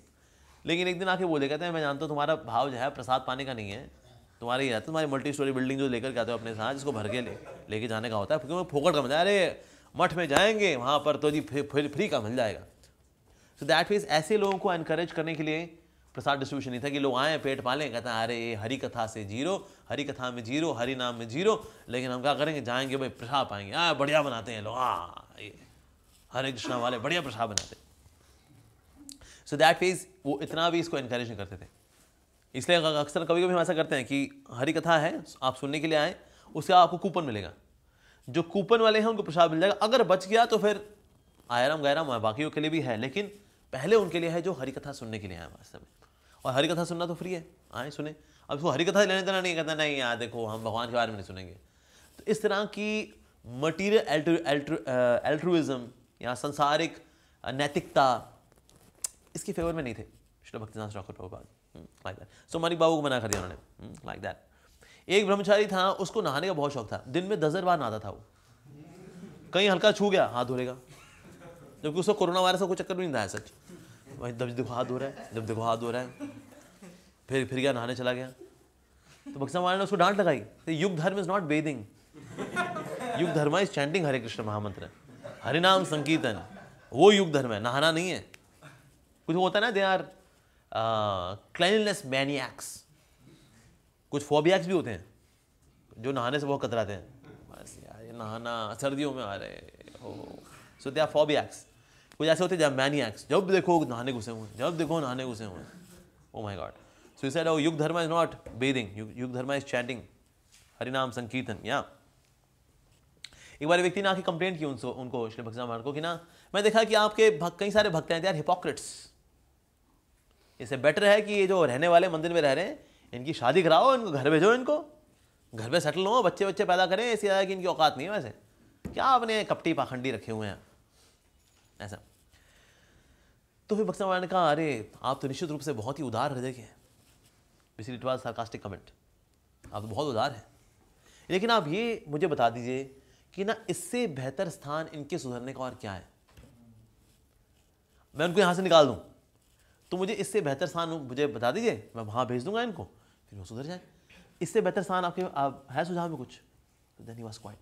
[SPEAKER 1] लेकिन एक दिन आके बोले, कहते हैं, मैं जानता हूँ, तुम्हारा भाव जो है, प्रसाद पाने का नहीं है। तुम्हारे ही रहता है तुम्हारी मल्टी स्टोरी बिल्डिंग जो लेकर के आते हो अपने साथ, जिसको भर के ले, लेके जाने का होता है, क्योंकि फोकट का मिलता है। अरे, मठ में जाएँगे, वहाँ पर तो जी फिर, फ्री का मिल जाएगा। सो दैट मीन्स ऐसे लोगों को एनकरेज करने के लिए प्रसाद डिस्ट्रीब्यूशन नहीं था कि लोग आए, पेट पालें, कहते हैं, अरे, ये हरी कथा से ज़ीरो हरी कथा में ज़ीरो, हरी नाम में ज़ीरो, लेकिन हम क्या करेंगे? जाएँगे भाई, प्रसाद पाएँगे। हाँ बढ़िया बनाते हैं लोग हाँ ये हरे कृष्णा वाले बढ़िया प्रसाद बनाते सो दैट मीन्स वो इतना भी इसको इनकरेज नहीं करते थे। इसलिए अक्सर कभी कभी हम ऐसा करते हैं कि हरी कथा है, आप सुनने के लिए आए उससे आपको कूपन मिलेगा। जो कूपन वाले हैं, उनको प्रसाद मिल जाएगा। अगर बच गया तो फिर आयराम गायराम बाकियों के लिए भी है, लेकिन पहले उनके लिए है जो हरी कथा सुनने के लिए आए वास्तव में। और हरी कथा सुनना तो फ्री है, आए, सुने। अब उसको हरी कथा लेने देना नहीं कहता नहीं, यार, देखो, हम भगवान के बारे में नहीं सुनेंगे। तो इस तरह की मटीरियल एल्ट्रुइज्म या संसारिक नैतिकता इसके फेवर में नहीं थे। Shri Bhaktinath Thakur Prabhupad. Like that so Manik Babu को मना कर दिया उन्होंने। लाइक hmm, दैट एक ब्रह्मचारी था उसको नहाने का बहुत शौक था। दिन में दस बार नहाता था वो। कहीं हल्का छू गया हाथ धोलेगा जबकि उसको कोरोना वायरस का कोई चक्कर भी नहीं था सच वही जब देखो हाथ धो रहा है जब देखो हाथ धो रहा है फिर फिर गया नहाने चला गया। तो भक्सा ने उसको डांट लगाई युग धर्म is not bathing yuga dharma is chanting Hare Krishna mahamantra. Harinam sankirtan वो युग धर्म है नहाना नहीं है। कुछ होता है ना दे आर क्लैनिनेस मैनियक्स कुछ फोबियाक्स भी होते हैं जो नहाने से बहुत कतराते हैं। बस यार ये नहाना सर्दियों में आ रहे हो सो दे आर फोबियाक्स कुछ ऐसे होते हैं मैनियक्स जब देखो नहाने घुसे हुए जब देखो नहाने घुसे हुए ओ माई गॉड सो oh, युग dharma is not bathing yuga dharma is chatting हरिनाम संकीर्तन या एक बार व्यक्ति ने आके कंप्लेंट की उनको उनको श्री भक्ति महाराज को कि ना, मैं देखा कि आपके कई सारे भक्त हैं यार हिपोक्रेट्स इससे बेटर है कि ये जो रहने वाले मंदिर में रह रहे हैं, इनकी शादी कराओ, इनको घर भेजो इनको। घर पे सेटल हो, बच्चे बच्चे पैदा करें ऐसी कि इनकी औकात नहीं है वैसे। क्या आपने कपटी पाखंडी रखे हुए हैं? ऐसा। तो फिर बक्सा ने कहा, अरे, आप तो निश्चित रूप से बहुत ही उदार हृदय के हैं। Basically it was sarcastic comment आप तो बहुत उदार हैं। लेकिन आप ये मुझे बता दीजिए कि ना इससे बेहतर स्थान इनके सुधरने का और क्या है? मैं उनको यहाँ से निकाल दूँ। तो मुझे इससे बेहतर स्थान मुझे बता दीजिए, मैं वहाँ भेज दूँगा इनको, फिर वो सुधर जाए। इससे बेहतर स्थान आपके, आप, है सुझाव में कुछ? तो then he was quite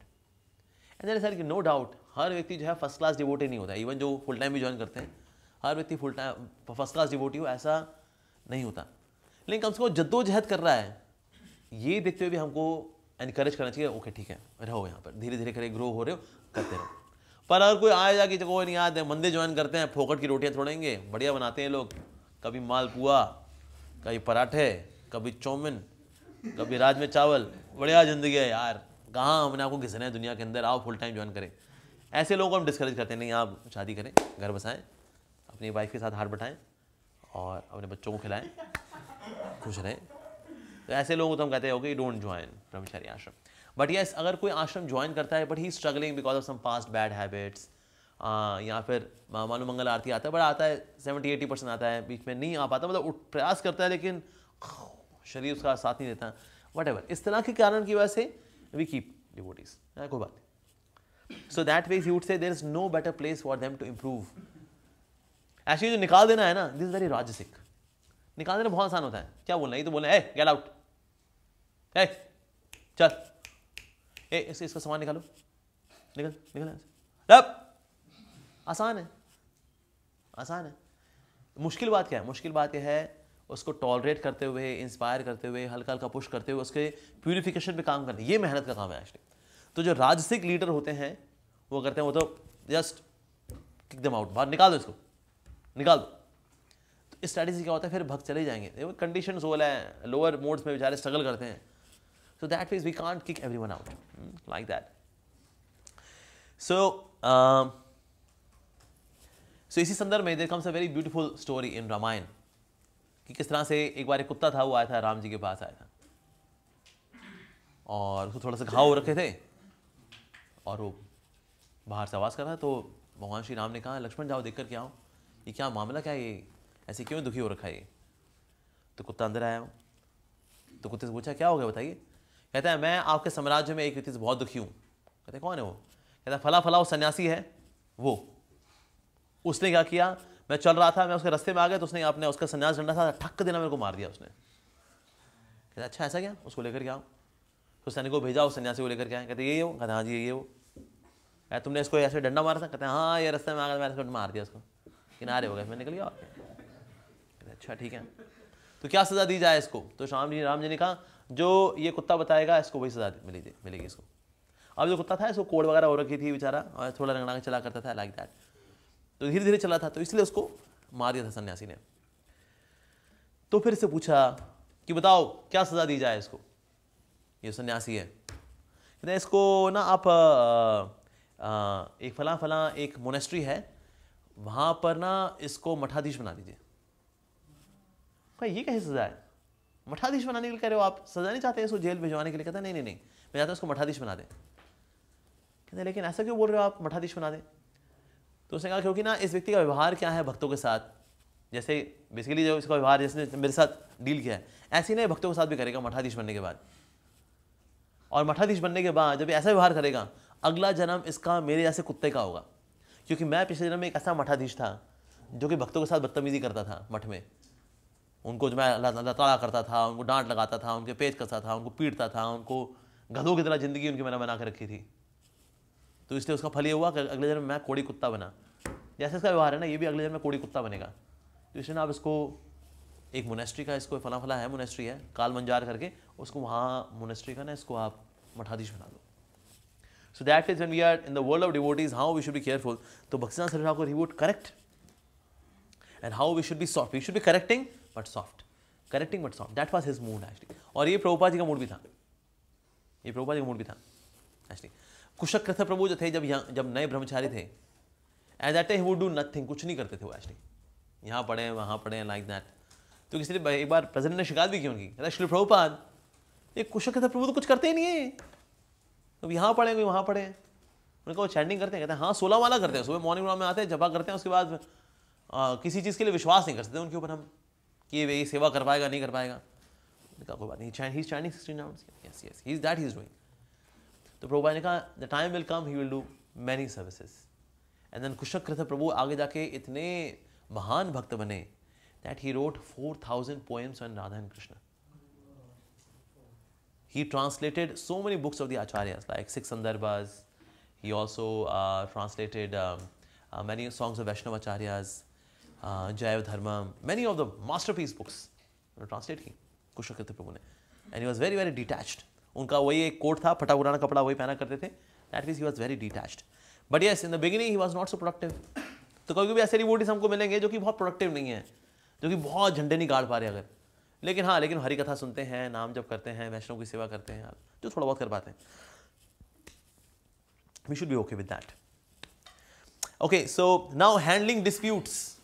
[SPEAKER 1] and then sir कि नो डाउट हर व्यक्ति जो है फ़र्स्ट क्लास डिवोटी नहीं होता इवन जो फुल टाइम भी ज्वाइन करते हैं, हर व्यक्ति full time first class devotee हो, ऐसा नहीं होता। लेकिन कम से कम जद्दोजहद कर रहा है। ये देखते हुए भी हमको इनक्रेज करना चाहिए ओके ठीक है, रहो यहाँ पर धीरे धीरे करे ग्रो हो रहे हो, करते रहो। पर अगर कोई आया जाके कोई नहीं आते, मंदिर ज्वाइन करते हैं, फोकट की रोटियाँ छोड़ेंगे बढ़िया बनाते हैं लोग। कभी मालपुआ, कभी पराठे, कभी चौमिन, कभी राज में चावल, बढ़िया ज़िंदगी है यार। कहाँ हमने आपको घिसना है दुनिया के अंदर, आओ फुल टाइम ज्वाइन करें। ऐसे लोगों को हम डिस्करेज करते हैं, नहीं, आप शादी करें, घर बसाएँ, अपनी वाइफ के साथ हाथ बटाएँ, और अपने बच्चों को खिलाएँ, खुश रहें। तो ऐसे लोगों को तो हम कहते हैं डोंट ज्वाइन ब्रह्मचारी आश्रम। बट यस अगर कोई आश्रम ज्वाइन करता है but he struggling because of some past bad habits या फिर मानो मंगल आरती आता है बट आता है सेवेंटी एटी परसेंट आता है, बीच में नहीं आ पाता मतलब प्रयास करता है, लेकिन शरीर उसका साथ नहीं देता वट एवर इस तरह के कारण की वजह से वी कीप डिवोटीज कोई बात नहीं। सो that way you say there is no better place for them to improve ऐसे जो निकाल देना है ना दिस वेरी राजसिक निकाल देना बहुत आसान होता है। क्या बोलना ये तो बोलना है गेट आउट ए चल। ए इससे इसका सामान निकालो। निकल निकल अब आसान है। आसान है। मुश्किल बात क्या है? मुश्किल बात यह है, उसको टॉलरेट करते हुए इंस्पायर करते हुए हल्का हल्का पुश करते हुए, उसके प्यूरिफिकेशन पे काम करते ये मेहनत का काम है एक्चुअली तो जो राजसिक लीडर होते हैं, वो करते हैं वो तो जस्ट किक दम आउट बाहर निकाल दो इसको। निकाल दो। तो इस स्ट्रैटेजी क्या होता है? फिर भक्त चले जाएँगे। कंडीशन हो है। लोअर मोड्स में बेचारे स्ट्रगल करते हैं। So that means we can't kick everyone out like that so so इसी संदर्भ में there comes a very beautiful story in Ramayana कि किस तरह से एक बार एक कुत्ता था, वो आया था, राम जी के पास आया था। और उसको थोड़ा सा घाव रखे थे। और वो बाहर से आवाज़ कर रहा है तो भगवान श्री राम ने कहा, लक्ष्मण, जाओ देख कर के आओ। ये क्या मामला, क्या है ये? ऐसे क्यों दुखी हो रखा है ये? तो कुत्ता अंदर आया। तो कुत्ते से पूछा, क्या हो गया, बताइए? कहता है, मैं आपके साम्राज्य में एक व्यक्ति से बहुत दुखी हूँ। कहते कौन है वो? कहता फला फला, वो सन्यासी है, वो। उसने क्या किया, मैं चल रहा था, मैं उसके रास्ते में आ गया तो उसने आपने उसका संन्यास डंडा था ठक्क देना मेरे को मार दिया उसने। कहते अच्छा ऐसा क्या? उसको लेकर के आओ। तो सैनिक को भेजा, उस सन्यासी को लेकर के आए। कहते ये हो कहते हाँ जी, ये हो है तुमने इसको ऐसे डंडा मारा था? कहते हाँ ये रास्ते में आ गया, मैंने मार दिया उसको। किनारे हो गए मैं निकल गया कहते अच्छा ठीक है। तो क्या सज़ा दी जाए इसको? तो शाम जी राम जी ने कहा जो ये कुत्ता बताएगा इसको वही सज़ा मिलेगी मिलेगी इसको. अब जो कुत्ता था इसको कोड वगैरह हो रखी थी बेचारा और थोड़ा रंगना के चला करता था लाइक दैट तो धीरे धीरे चला था तो इसलिए उसको मार दिया था सन्यासी ने। तो फिर से पूछा कि बताओ क्या सज़ा दी जाए इसको? ये सन्यासी है। कहते इसको ना आप आ, आ, एक फला फला एक मोनेस्ट्री है वहाँ पर ना इसको मठाधीश बना दीजिए। ये कैसे सज़ा है? मठाधीश बनाने के लिए कह रहे हो आप? सज़ा नहीं चाहते इसको जेल भिजवाने के लिए? कहता नहीं नहीं नहीं, मैं चाहता हूँ उसको मठाधीश बना दें। कहते लेकिन ऐसा क्यों बोल रहे हो आप? मठाधीश बना दें? तो उसने कहा, क्योंकि ना, इस व्यक्ति का व्यवहार क्या है भक्तों के साथ? जैसे बेसिकली जो इसका व्यवहार जिसने मेरे साथ डील किया है, ऐसे ही नहीं भक्तों के साथ भी करेगा मठाधीश बनने के बाद। और मठाधीश बनने के बाद जब ऐसा व्यवहार करेगा, अगला जन्म इसका मेरे जैसे कुत्ते का होगा। क्योंकि मैं पिछले जन्म में एक ऐसा मठाधीश था, जो कि भक्तों के साथ बदतमीजी करता था मठ में। उनको जो मैं लताड़ा करता था, उनको डांट लगाता था, उनके पेज कसता था, उनको पीटता था, उनको गधों की तरह ज़िंदगी उनकी मैंने बना के रखी थी। तो इसलिए उसका फल ये हुआ कि अगले जन्म मैं कोड़ी कुत्ता बना। जैसे इसका व्यवहार है ना, ये भी अगले जन्म में कोड़ी कुत्ता बनेगा। तो इसलिए ना आप इसको, एक मोनेस्ट्री का इसको फला फला है मोनेस्ट्री है, काल मंजार करके, उसको वहाँ मोनेस्ट्री का ना इसको आप मठाधीश बना दो। So that is one we are in the world of devotees how we should be careful तो भक्तिनाथ सरकार को would correct? And how we should be soft we should be correcting but soft correcting but soft that was his mood actually और ये प्रभुपा जी का mood भी था। ये प्रभुपा जी का mood भी था एक्चुअली कुशक कृथ प्रभु जो थे जब यहाँ जब नए ब्रह्मचारी थे at that would do nothing कुछ नहीं करते थे वो एक्चुअली यहाँ पढ़े वहाँ पढ़े लाइक दैट तो किसी ने एक बार प्रेसिडेंट ने शिकायत भी की उनकी। कहता श्री प्रभुपाद ये कुशक कृथ प्रभु तो कुछ करते ही नहीं है। तो यहाँ पढ़े कोई वहाँ पढ़े उनका वो चैंडिंग करते हैं कहते हैं हाँ सोलह वाला करते हैं सुबह मॉर्निंग में आते हैं जपा करते हैं उसके बाद आ, किसी चीज़ के लिए विश्वास नहीं कर सकते उनके ऊपर हम। कि वे सेवा कर पाएगा नहीं कर पाएगा। कहा कोई बात नहीं he standing sixteen yes yes he is that he is doing तो प्रभु ने कहा the time will come he will do many services and then Kushakrit प्रभु आगे जाके इतने महान भक्त बने that he wrote four thousand poems on Radha and Krishna books of the acharyas like six sandarbhas. He also uh, translated um, uh, many songs of vaishnava acharyas. uh, Jaya Dharma, many of the masterpiece books translate की कुशकृत प्रभु ने। And he was very very detached. उनका वही एक coat था फटा पुराना कपड़ा वही पहना करते थे। That mean he was very detached but yes in the beginning he was not so productive तो कभी कभी ऐसे रिवोटिस हमको मिलेंगे जो कि बहुत प्रोडक्टिव नहीं है जो कि बहुत झंडे नहीं गाड़ पा रहे अगर। लेकिन हाँ लेकिन हरी कथा सुनते हैं नाम जब करते हैं वैष्णव की सेवा करते हैं जो थोड़ा बहुत कर पाते हैं। We should be okay with that okay so now handling disputes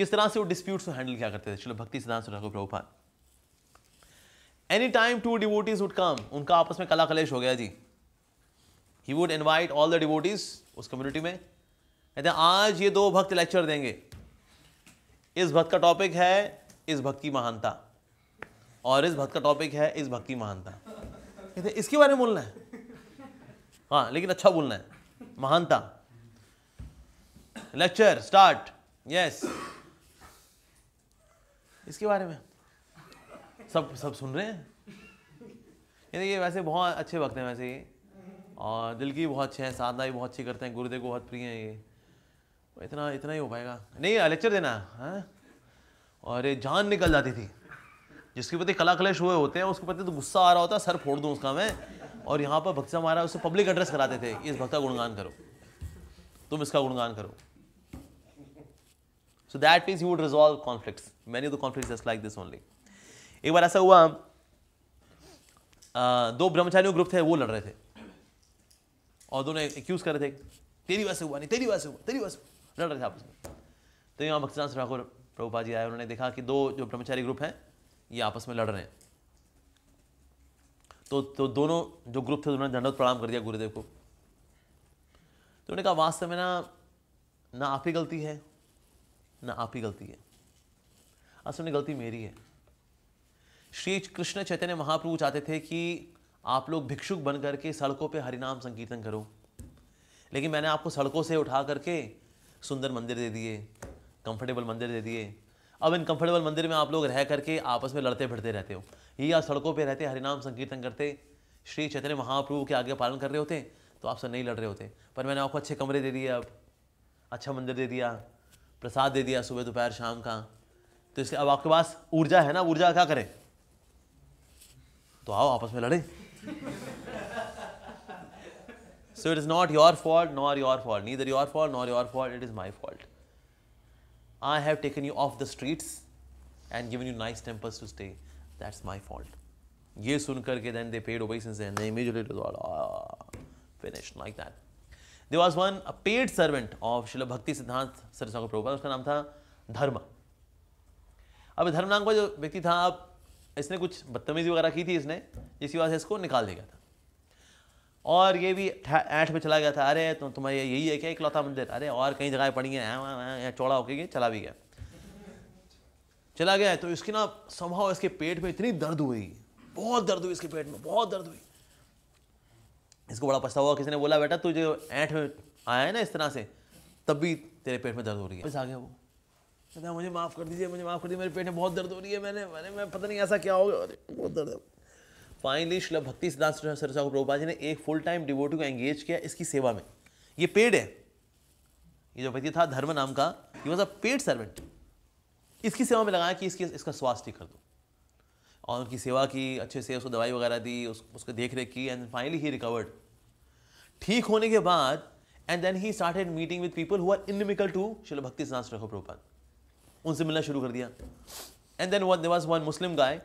[SPEAKER 1] किस तरह से वो डिस्प्यूट्स को हैंडल किया करते थे? चलो, Bhakti Siddhanta Prabhupad. Any time two devotees would come उनका आपस में कला कलेश हो गया जी। He would invite all the devotees उस कम्युनिटी में। कहते हैं, आज ये दो भक्त लेक्चर देंगे। इस भक्त का टॉपिक है, इस भक्त की महानता। और इस भक्त का टॉपिक है, इस भक्त की महानता। कहते हैं, इसके बारे में बोलना है। हाँ लेकिन अच्छा बोलना है। महानता। लेक्चर स्टार्ट यस इसके बारे में? सब सब सुन रहे हैं? ये देखिए, वैसे बहुत अच्छे वक्त हैं वैसे ये। और दिल की बहुत अच्छे हैं, साधना भी बहुत अच्छी करते हैं, गुरुदेव को बहुत प्रिय हैं ये। इतना इतना ही हो पाएगा। नहीं लेक्चर देना, है? हाँ? और ये जान निकल जाती थी। जिसके प्रति कला कलेश हुए होते हैं, उसके प्रति तो गुस्सा आ रहा होता है सर फोड़ दूँ उसका मैं। और यहाँ पर भक्त हमारा उससे पब्लिक एड्रेस कराते थे, इस भक्त गुणगान करो। तुम इसका गुणगान करो। So that means you would resolve conflicts many of the conflicts just like this only एक बार ऐसा हुआ दो ब्रह्मचारियों ग्रुप थे, वो लड़ रहे थे। और दोनों एक्यूज कर रहे थे, तेरी वजह से हुआ नहीं, तेरी वजह से हुआ, तेरी वजह से लड़ रहे थे आपस में। तो यहाँ भक्तिनाथ ठाकुर प्रभुपा जी आए, उन्होंने देखा कि दो जो ब्रह्मचारी ग्रुप हैं, ये आपस में लड़ रहे हैं। तो तो दोनों जो ग्रुप थे, उन्होंने दंडवत प्रणाम कर दिया गुरुदेव को। तो उन्होंने कहा, वास्तव में ना ना आप ही गलती है ना आप ही गलती है। असल में गलती मेरी है। श्री कृष्ण चैतन्य महाप्रभु चाहते थे कि आप लोग भिक्षुक बन करके सड़कों पे हरिनाम संकीर्तन करो। लेकिन मैंने आपको सड़कों से उठा करके सुंदर मंदिर दे दिए कंफर्टेबल मंदिर दे दिए। अब इन कंफर्टेबल मंदिर में आप लोग रह करके आपस में लड़ते फिरते रहते हो। यही आप सड़कों पे रहते, हरिनाम संकीर्तन करते, श्री चैतन्य महाप्रभु के आगे पालन कर रहे होते तो आपसे नहीं लड़ रहे होते। पर मैंने आपको अच्छे कमरे दे दिए, अब अच्छा मंदिर दे दिया प्रसाद दे दिया सुबह दोपहर शाम का। तो इसके अब आपके पास ऊर्जा है ना? ऊर्जा क्या करें? तो आओ, आपस में लड़े। So it is not your fault nor your fault neither your fault nor your fault it is my fault I have taken you off the streets and given you nice temples to stay that's my fault ये सुनकर के then they paid obeisance and they immediately do finish like that there was one, a paid servant of Srila Bhakti Siddhant Saraswati Prabhupada, उसका नाम था धर्म। अब धर्म नाम का जो व्यक्ति था, अब इसने कुछ बदतमीजी वगैरह की थी इसने, जिसकी वजह से इसको निकाल दिया था। और ये भी ऐठ में चला गया था, अरे तो तुम्हारे यही है क्या? इकलौता मंदिर? अरे, और कई जगह पड़ी हैं चौड़ा होके चला भी गया। चला गया तो इसकी ना संभव इसके पेट में इतनी दर्द हुई। बहुत दर्द हुई इसके पेट में, बहुत दर्द हुई। इसको बड़ा पछतावा हुआ किसी ने बोला बेटा तू जो ऐठ में आया है ना इस तरह से तब भी तेरे पेट में दर्द हो रही है। आ गया वो। कहता मुझे माफ़ कर दीजिए मुझे माफ़ कर दीजिए मेरे पेट में बहुत दर्द हो रही है मैंने मैंने मैं पता नहीं ऐसा क्या हो गया बहुत दर्द है। फाइनली श्री भक्ति सिद्धांत सरसा प्रभुपा जी ने एक फुल टाइम डिवोटी को एंगेज किया इसकी सेवा में। ये पेड है। ये जो व्यक्ति था धर्म नाम का he was a paid servant इसकी सेवा में लगाया कि इसकी इसका स्वास्थ्य कर दो। और उनकी सेवा की अच्छे से उसको दवाई वगैरह दी उस, उसको देख रेख की एंड फाइनली ही रिकवर्ड ठीक होने के बाद and then he started meeting with people who are inimical to Srila Bhakti Siddhanta Prabhupad उनसे मिलना शुरू कर दिया। And then one was one Muslim guy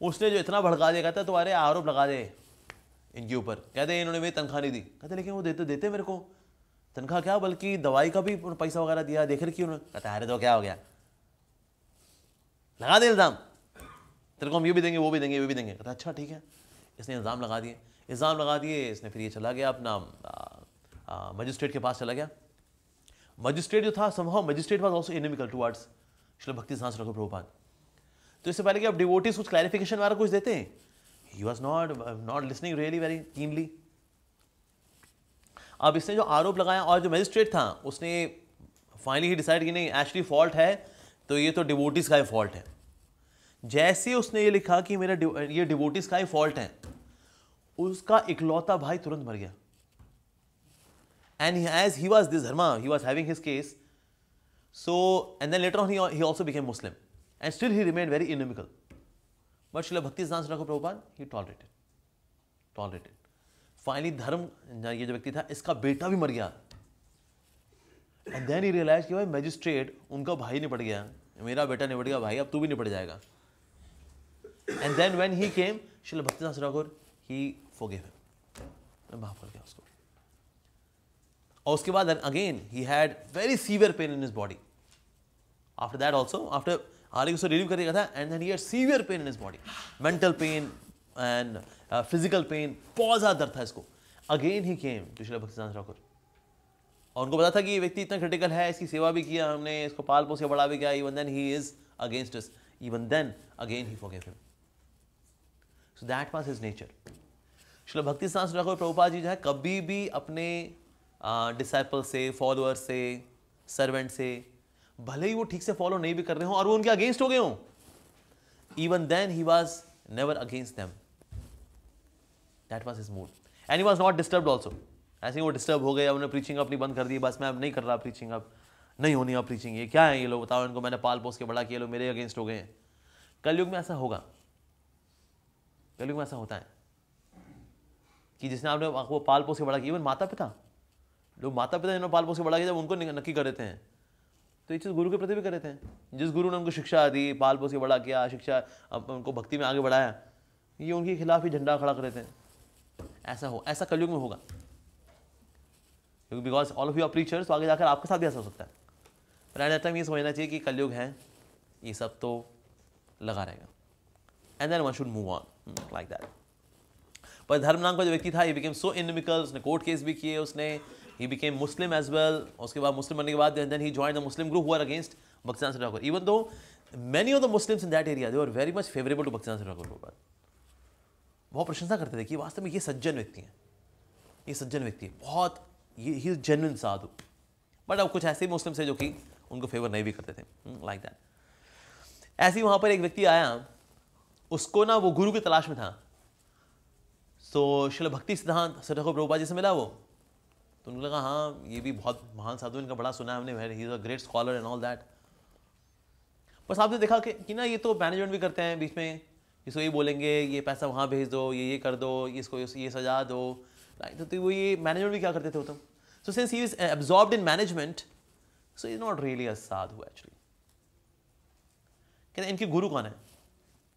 [SPEAKER 1] उसने जो इतना भड़का दिया कहता तो अरे आरोप लगा दे इनके ऊपर। कहते इन्होंने मेरी तनख्वाह नहीं दी। कहते लेकिन वो देते देते मेरे को। तनख्वाह क्या बल्कि दवाई का भी पैसा वगैरह दिया देख रखी उन्होंने। कहता अरे तो क्या हो गया? लगा दे इल्ज़ाम। तेरे को हम ये भी देंगे, वो भी देंगे वो भी देंगे। कहता अच्छा ठीक है। इसने इल्ज़ाम लगा दिए, इल्ज़ाम लगा दिए, इसने फिर ये चला गया अपना मजिस्ट्रेट के पास चला गया। मजिस्ट्रेट जो था संभव magistrate was also inimical towards Shri Bhakti सांस रघु प्रभुपाद। तो इससे पहले कि आप डिवोटीज कुछ क्लैरिफिकेशन वाला कुछ देते हैं। He was not not listening really very keenly अब इसने जो आरोप लगाया और जो मजिस्ट्रेट था, उसने फाइनली ही डिसाइड कि नहीं एक्चुअली फॉल्ट है तो ये तो डिवोटीज का ही फॉल्ट है। जैसे उसने ये लिखा कि मेरा ये डिवोटिस का ही फॉल्ट है उसका इकलौता भाई तुरंत मर गया and as he was this Dharma he was having his case so and then later on he also became Muslim and still he remained very inimical. But Srila Bhakti Siddhanta Thakur Prabhupada, he tolerated. Tolerated. Finally Dharma ये जो व्यक्ति था इसका बेटा भी मर गया and then he realise कि भाई मैजिस्ट्रेट उनका भाई निपट गया मेरा बेटा निपट गया भाई अब तू भी निपट जाएगा and then when he came Shri Bhakti Thakur he forgive him मैं माफ़ कर गया उसको और उसके बाद again he had very severe pain in his body after that also after हालाँकि उसे रिलीव करेगा था and then he had severe pain in his body mental pain and physical pain बहुत ज़्यादा दर्द था इसको. Again he came to Shri Bhakti Thakur और उनको पता था कि ये व्यक्ति इतना क्रिटिकल है, इसकी सेवा भी किया हमने, इसको पाल पोस के बढ़ा भी किया even then he is against us even then again he forgive him so that was his nature Shri Bhakti सांस ठाकुर प्रभुपाद जी जो है, कभी भी अपने डिसाइपल से फॉलोअर से सर्वेंट से, भले ही वो ठीक से फॉलो नहीं भी कर रहे हो और वो उनके अगेंस्ट हो गए हो even then he was never against them that was his mood and he was not disturb also ऐसे ही वो डिस्टर्ब हो गया उन्होंने प्रीचिंग अपनी बंद कर दी, बस मैं अब नहीं कर रहा प्रीचिंग अब नहीं होनी अब प्रीचिंग ये क्या है ये लोग, बताओ इनको, मैंने पाल पोस के बड़ा किया लोग मेरे अगेंस्ट हो गए हैं। कलयुग में ऐसा होगा। कलयुग में ऐसा होता है। कि जिसने आपने वो पाल पोस के बड़ा किया इवन माता पिता लोग माता पिता जिन्होंने पाल पोस के बड़ा किया, जब उनको नक्की कर देते हैं। तो ये चीज़ गुरु के प्रति भी कर देते हैं। जिस गुरु ने उनको शिक्षा दी पाल पोस के बड़ा किया, शिक्षा उनको भक्ति में आगे बढ़ाया, ये उनके खिलाफ ही झंडा खड़ा कर देते हैं। ऐसा हो, ऐसा कलयुग में होगा। क्योंकि because all of you are preachers तो आगे जाकर आपके साथ भी ऐसा हो सकता है। पर एट टाइम ये समझना चाहिए कि कलयुग है, ये सब तो लगा रहेगा। And then one should move on like that पर धर्म नाम का जो व्यक्ति था ये बिकेम सो इनमिकल उसने कोर्ट केस भी किए, उसने he became Muslim as well उसके बाद मुस्लिम बनने के बाद then he join the Muslim group हुआ against Bhaktinath Thakur even though many of the Muslims in that area they are very much favourable to Bhaktinath Thakur बहुत प्रशंसा करते थे कि वास्तव में ये सज्जन व्यक्ति हैं। ये सज्जन व्यक्ति है। बहुत, ये he is genuine sadhu. But अब कुछ ऐसे मुस्लिम थे जो कि उनको फेवर नहीं भी करते थे। लाइक दैट ऐसे ही वहाँ पर एक व्यक्ति आया उसको ना वो गुरु की तलाश में था। तो शिल भक्ति सिद्धांत सठको प्रभुपा जी से मिला वो। तो उन्होंने कहा हाँ ये भी बहुत महान साधु इनका बड़ा सुना है हमने he is a great scholar and all that बस आपने देखा कि, कि ना ये तो मैनेजमेंट भी करते हैं बीच में इसको ये बोलेंगे ये पैसा वहाँ भेज दो ये ये कर दो इसको ये सजा दो। राइट तो वो ये मैनेजमेंट भी क्या करते थे वो तुम so since he is absorbed in management so is not really a sadhu actually कहते इनके गुरु कौन है?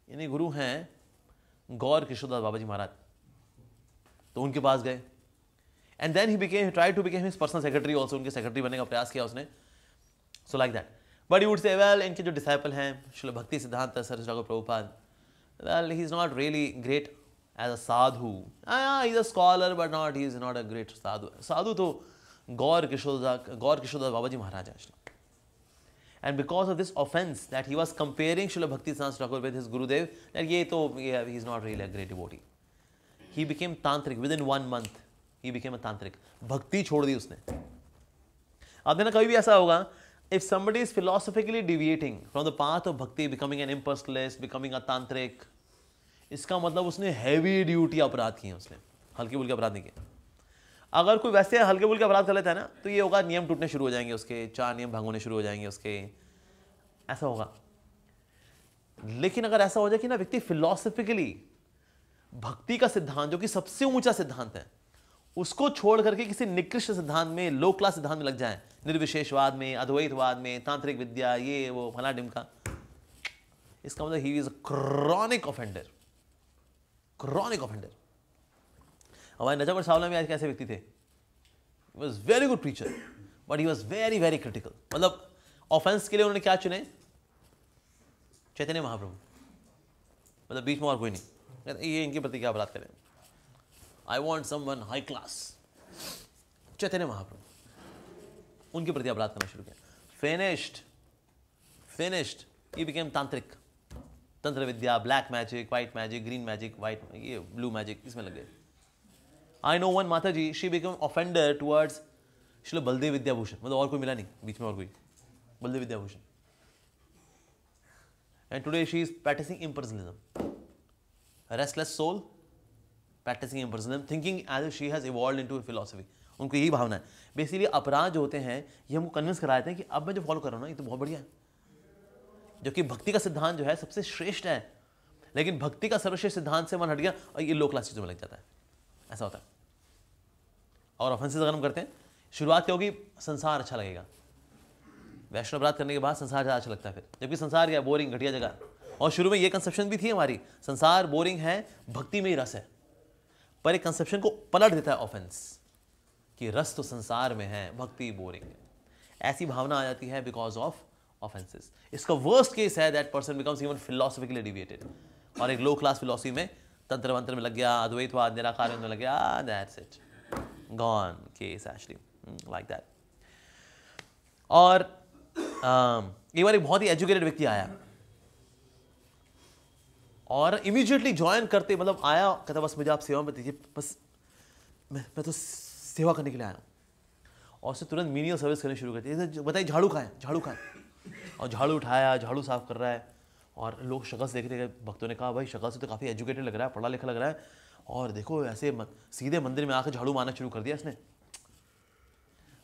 [SPEAKER 1] यानी गुरु हैं, गौर किशोरदास बाबा जी महाराज। तो उनके पास गए। And then he became try to became his personal secretary also उनके सेक्रेटरी बनने का प्रयास किया उसने। So like that but you would say well इनके जो डिसाइपल हैं Srila Bhakti Siddhanta sir Prabhupad well he is not really great as a sadhu is a scholar but not he is not a great sadhu sadhu तो Gaur Gaur Gaur Gaur Baba ji Maharaj actually. And because of this offence that he was comparing Srila Bhakti सांस Thakur with his Gurudev that ये तो is not real great body he became tantrik within one month he became a tantrik भक्ति छोड़ दी उसने अब देना कभी भी ऐसा होगा if somebody is philosophically deviating from the path of bhakti becoming an impersonalist becoming a tantrik इसका मतलब उसने हैवी ड्यूटी अपराध किए उसने हल्की बुल्की अपराध नहीं किया अगर कोई वैसे हल्के बुल के अपराध कर लेता है ना तो ये होगा, नियम टूटने शुरू हो जाएँगे उसके, चार नियम भंग होने शुरू हो जाएँगे उसके। ऐसा होगा। लेकिन अगर ऐसा हो जाए कि ना, व्यक्ति फिलोसफिकली भक्ति का सिद्धांत, जो कि सबसे ऊँचा सिद्धांत है, उसको छोड़ करके किसी निकृष्ट सिद्धांत में लो क्लास सिद्धांत में लग जाए, निर्विशेषवाद में, अद्वैतवाद में, तांत्रिक विद्या, ये, वो, फला डिमका इसका मतलब he is a chronic offender chronic offender हमारे नज़र सावला में आज कैसे व्यक्ति थे? Was very good teacher but he was very very critical मतलब ऑफेंस के लिए उन्होंने क्या चुने? चैतन्य महाप्रभु। मतलब बीच में और कोई नहीं। ये इनके प्रति क्या बात करें? I want someone high class Chaitanya Mahaprabhu. उनके प्रति अपराध करना शुरू किया। Finished finished he became tantrik tantra vidya black magic white magic green magic white ये ब्लू मैजिक इसमें लगे I know one mata ji she become offender towards Shri Baladev Vidyabhushan मतलब और कोई मिला नहीं, बीच में और कोई। Baladev Vidyabhushan and today she is practicing impersonalism restless soul practicing impersonalism thinking as she has evolve into philosophy उनको यही भावना है। बेसिकली अपराध जो होते हैं, ये हमको कन्विंस कराते हैं कि अब मैं जो फॉलो कर रहा हूँ ना, ये तो बहुत बढ़िया है। जो कि भक्ति का सिद्धांत जो है, सबसे श्रेष्ठ है। लेकिन भक्ति का सर्वश्रेष्ठ सिद्धांत से मन हट गया और ये लो क्लास चीज़ों में लग जाता है। ऐसा होता है। और ऑफेंसेस अगर हम करते हैं, शुरुआत क्या होगी? संसार अच्छा लगेगा। वैष्णव अपराध करने के बाद संसार ज़्यादा अच्छा लगता है फिर। जबकि संसार क्या बोरिंग घटिया जगह। और शुरू में ये कंसेप्शन भी थी हमारी, संसार बोरिंग है, भक्ति में ही रस है। पर एक कंसेप्शन को पलट देता है ऑफेंस कि रस तो संसार में है, भक्ति बोरिंग है। ऐसी भावना आ जाती है बिकॉज़ ऑफ़ ऑफेंसेस इसका वर्स्ट केस है that person becomes even philosophically deviated और एक लो क्लास फिलोसफी में तंत्र मंत्र में लग गया अद्वैतवाद निराकार में लग गया that's it gone case actually like that और um, एक बार एक बहुत ही एजुकेटेड व्यक्ति आया। और इमीडिएटली ज्वाइन करते मतलब आया कहता बस मुझे आप सेवा में दीजिए बस मैं मैं तो सेवा करने के लिए आया हूँ। और उसने तुरंत मीनियल सर्विस करनी शुरू कर दी। बताइए झाड़ू है झाड़ू है और झाड़ू उठाया झाड़ू साफ़ कर रहा है। और लोग शक्ल देख रहे भक्तों ने कहा, भाई शक्ल से तो काफ़ी एजुकेटेड लग रहा है पढ़ा लिखा लग रहा है। और देखो, ऐसे सीधे मंदिर में आकर झाड़ू मारना शुरू कर दिया इसने।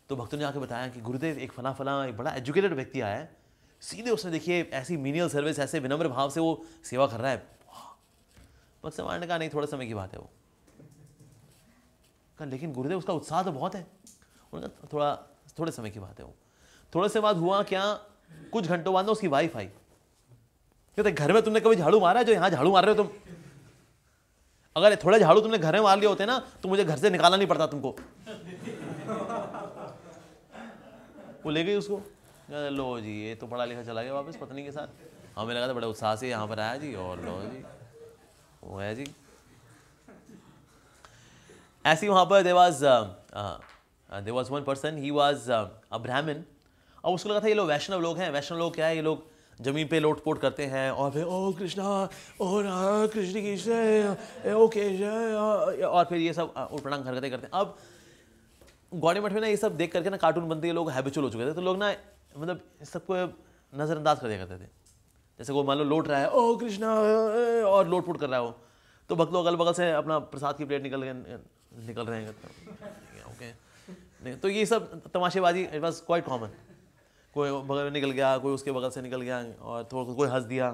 [SPEAKER 1] तो भक्तों ने आके बताया कि गुरुदेव, एक फला फला एक बड़ा एजुकेटेड व्यक्ति आया है। सीधे उसने देखिए, ऐसी मीनियल सर्विस ऐसे विनम्र भाव से वो सेवा कर रहा है। भक्त समाज ने कहा, नहीं, थोड़े समय की बात है वो। कहा, लेकिन गुरुदेव, उसका उत्साह तो बहुत है। उन्होंने थोड़ा, थोड़े समय की बात है वो। थोड़े से बाद हुआ क्या, कुछ घंटों बाद ना उसकी वाइफ आई। कहते, घर में तुमने कभी झाड़ू मारा है? जो यहाँ झाड़ू मार रहे हो तुम? अगर थोड़े झाड़ू तुमने घर में मार लिए होते ना तो मुझे घर से निकालना नहीं पड़ता तुमको। वो ले गई उसको। लो जी, ये तो पढ़ा लिखा चला गया वापस पत्नी के साथ। हमें लगा था बड़े उत्साह से यहाँ पर आया जी, और लो जी। वो है जी। ऐसे वहाँ पर there was there was one person he was a Brahmin और उसको लगा था, ये लोग वैष्णव लोग हैं। वैष्णव लोग क्या है? ये लोग ज़मीन पे लोट पोट करते हैं और फिर, ओ कृष्णा और कृष्ण की जय ओके और फिर ये सब उठपटांग हरकतें करते हैं। अब गौड़ी मठ में ना ये सब देख करके ना कार्टून बनते लोग हैबिचुअल हो चुके थे तो लोग ना मतलब इस सबको नज़रअंदाज कर दिया करते थे। जैसे कोई मान लो लोट रहा है, ओ कृष्णा और लोट पोट कर रहा है। वो तो भक्त लोग अगल बगल से अपना प्रसाद की प्लेट निकल निकल रहे हैं। ओके। तो ये सब तमाशेबाजी इट वॉज़ क्वाइट कॉमन कोई बगल में निकल गया, कोई उसके बगल से निकल गया और थोड़ा कोई हंस दिया।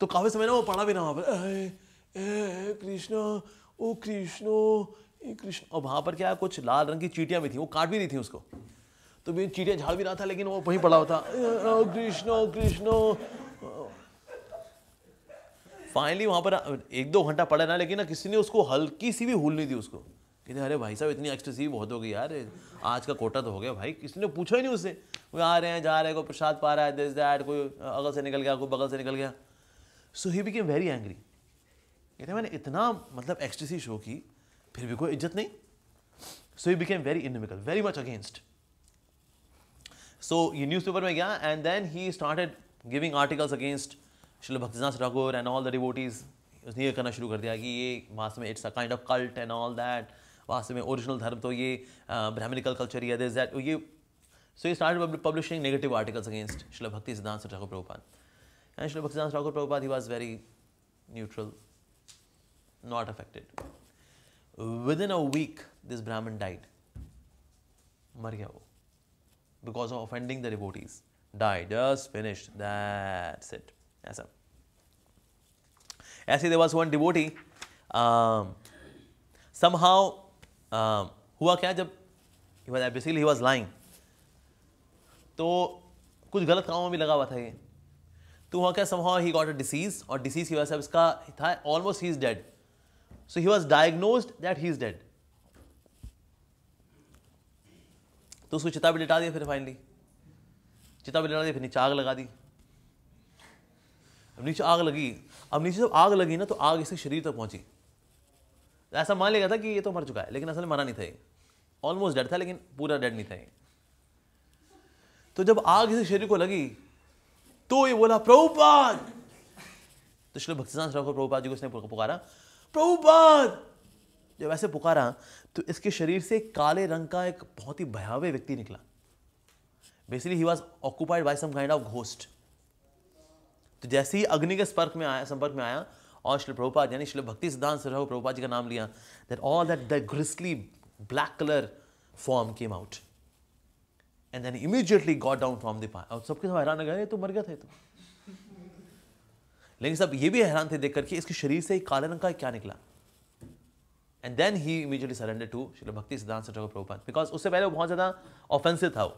[SPEAKER 1] तो काफ़ी समय ना वो पढ़ा भी ना वहाँ पर। कृष्ण, ओ कृष्ण कृष्ण। और वहाँ पर क्या कुछ लाल रंग की चीटियाँ भी थी, वो काट भी रही थी उसको। तो भी चीटियाँ झाड़ भी रहा था, लेकिन वो वहीं पड़ा होता। ओ कृष्ण कृष्ण। फाइनली वहाँ पर एक दो घंटा पड़ा ना, लेकिन ना किसी ने उसको हल्की सी भी भूल नहीं दी उसको। कहते अरे भाई साहब, इतनी एक्सटेसिव बहुत हो गई यार। आज का कोटा तो हो गया भाई, किसी ने पूछा ही नहीं उससे कोई आ रहे हैं, जा रहे हैं, कोई प्रसाद पा रहा है दिस दैट कोई अगल से निकल गया, कोई बगल से निकल गया। So he became very angry कहते मैंने इतना मतलब एक्सटेसी शो की, फिर भी कोई इज़्ज़त नहीं। So he became very inimical very much against so ये न्यूज़पेपर में गया and then he started giving articles against Srila Bhaktinath Thakur and all the devotees उसने ये करना शुरू कर दिया कि ये वास्तव में it's a kind of cult and all that वास्तव में ओरिजिनल धर्म तो ये ब्राह्मणिकल कल्चर या दिस दैट ये सो ये start publishing negative articles against Shrila Bhakti Siddhanta Thakur Prabhupada and Shrila Bhakti Siddhanta Thakur Prabhupada he was very neutral not affected. Within a week, this Brahmin died. मर गया वो because of offending the devotees died just finished that's it ऐसा ऐसे there was one devotee um, somehow um, हुआ क्या जब he was basically he was lying तो कुछ गलत कामों में भी लगा हुआ था ये। तो हुआ क्या somehow he got a disease और डिसीज़ की वजह से इसका था, almost he is dead. So he was diagnosed that he is dead. तो उसको चिता भी लिटा दिया फिर फाइनली चिता भी लिटा दिया, फिर नीचे आग लगा दी। अब नीचे आग लगी। अब नीचे जब आग लगी ना तो आग इसके शरीर तक पहुँची। ऐसा मान लिया था कि ये तो मर चुका है, लेकिन असल में मरा नहीं था ये। ऑलमोस्ट डेड था, लेकिन पूरा डेड नहीं था ये। तो जब आग इसे शरीर को लगी तो ये बोला, प्रभुपाद! तो श्री भक्तिदान प्रभुपाद जी को उसने पुकारा, प्रभुपाद! जब ऐसे पुकारा तो इसके शरीर से काले रंग का एक बहुत ही भयावह व्यक्ति निकला। Basically he was occupied by some kind of ghost तो जैसे ही अग्नि के संपर्क में आया, संपर्क में आया, और श्री प्रभुपाद, यानी श्री भक्ति सिद्धांत प्रभुपाद जी का नाम लिया that all that that grisly black colour form came out and then immediately got down from the fire और सबके सब हैरान गए तो मर गया था तो. लेकिन सब ये भी हैरान थे देख करके, इसके शरीर से एक काले रंग का क्या निकला? And then he immediately surrender to Shri Bhakti Siddhanta Thakur Prabhupada because उससे पहले वो बहुत ज़्यादा ऑफेंसिव था वो।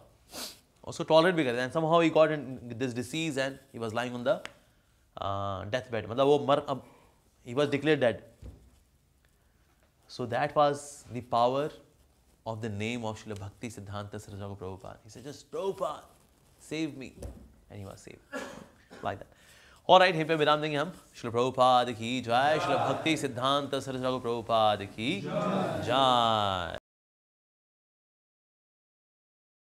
[SPEAKER 1] उसको टॉलरेट भी करते and somehow he got in this disease and he was lying on the death bed मतलब वो मर, अब he was declared dead so that was the power of the name of Srila Bhakti Siddhanta Saraswati Prabhupada. He said, just Prabhupada, save me. And he was saved. like that. All right, here पे विराम देंगे हम श्री प्रभुपाद की जय श्री भक्ति सिद्धांत सरस्वती प्रभुपाद की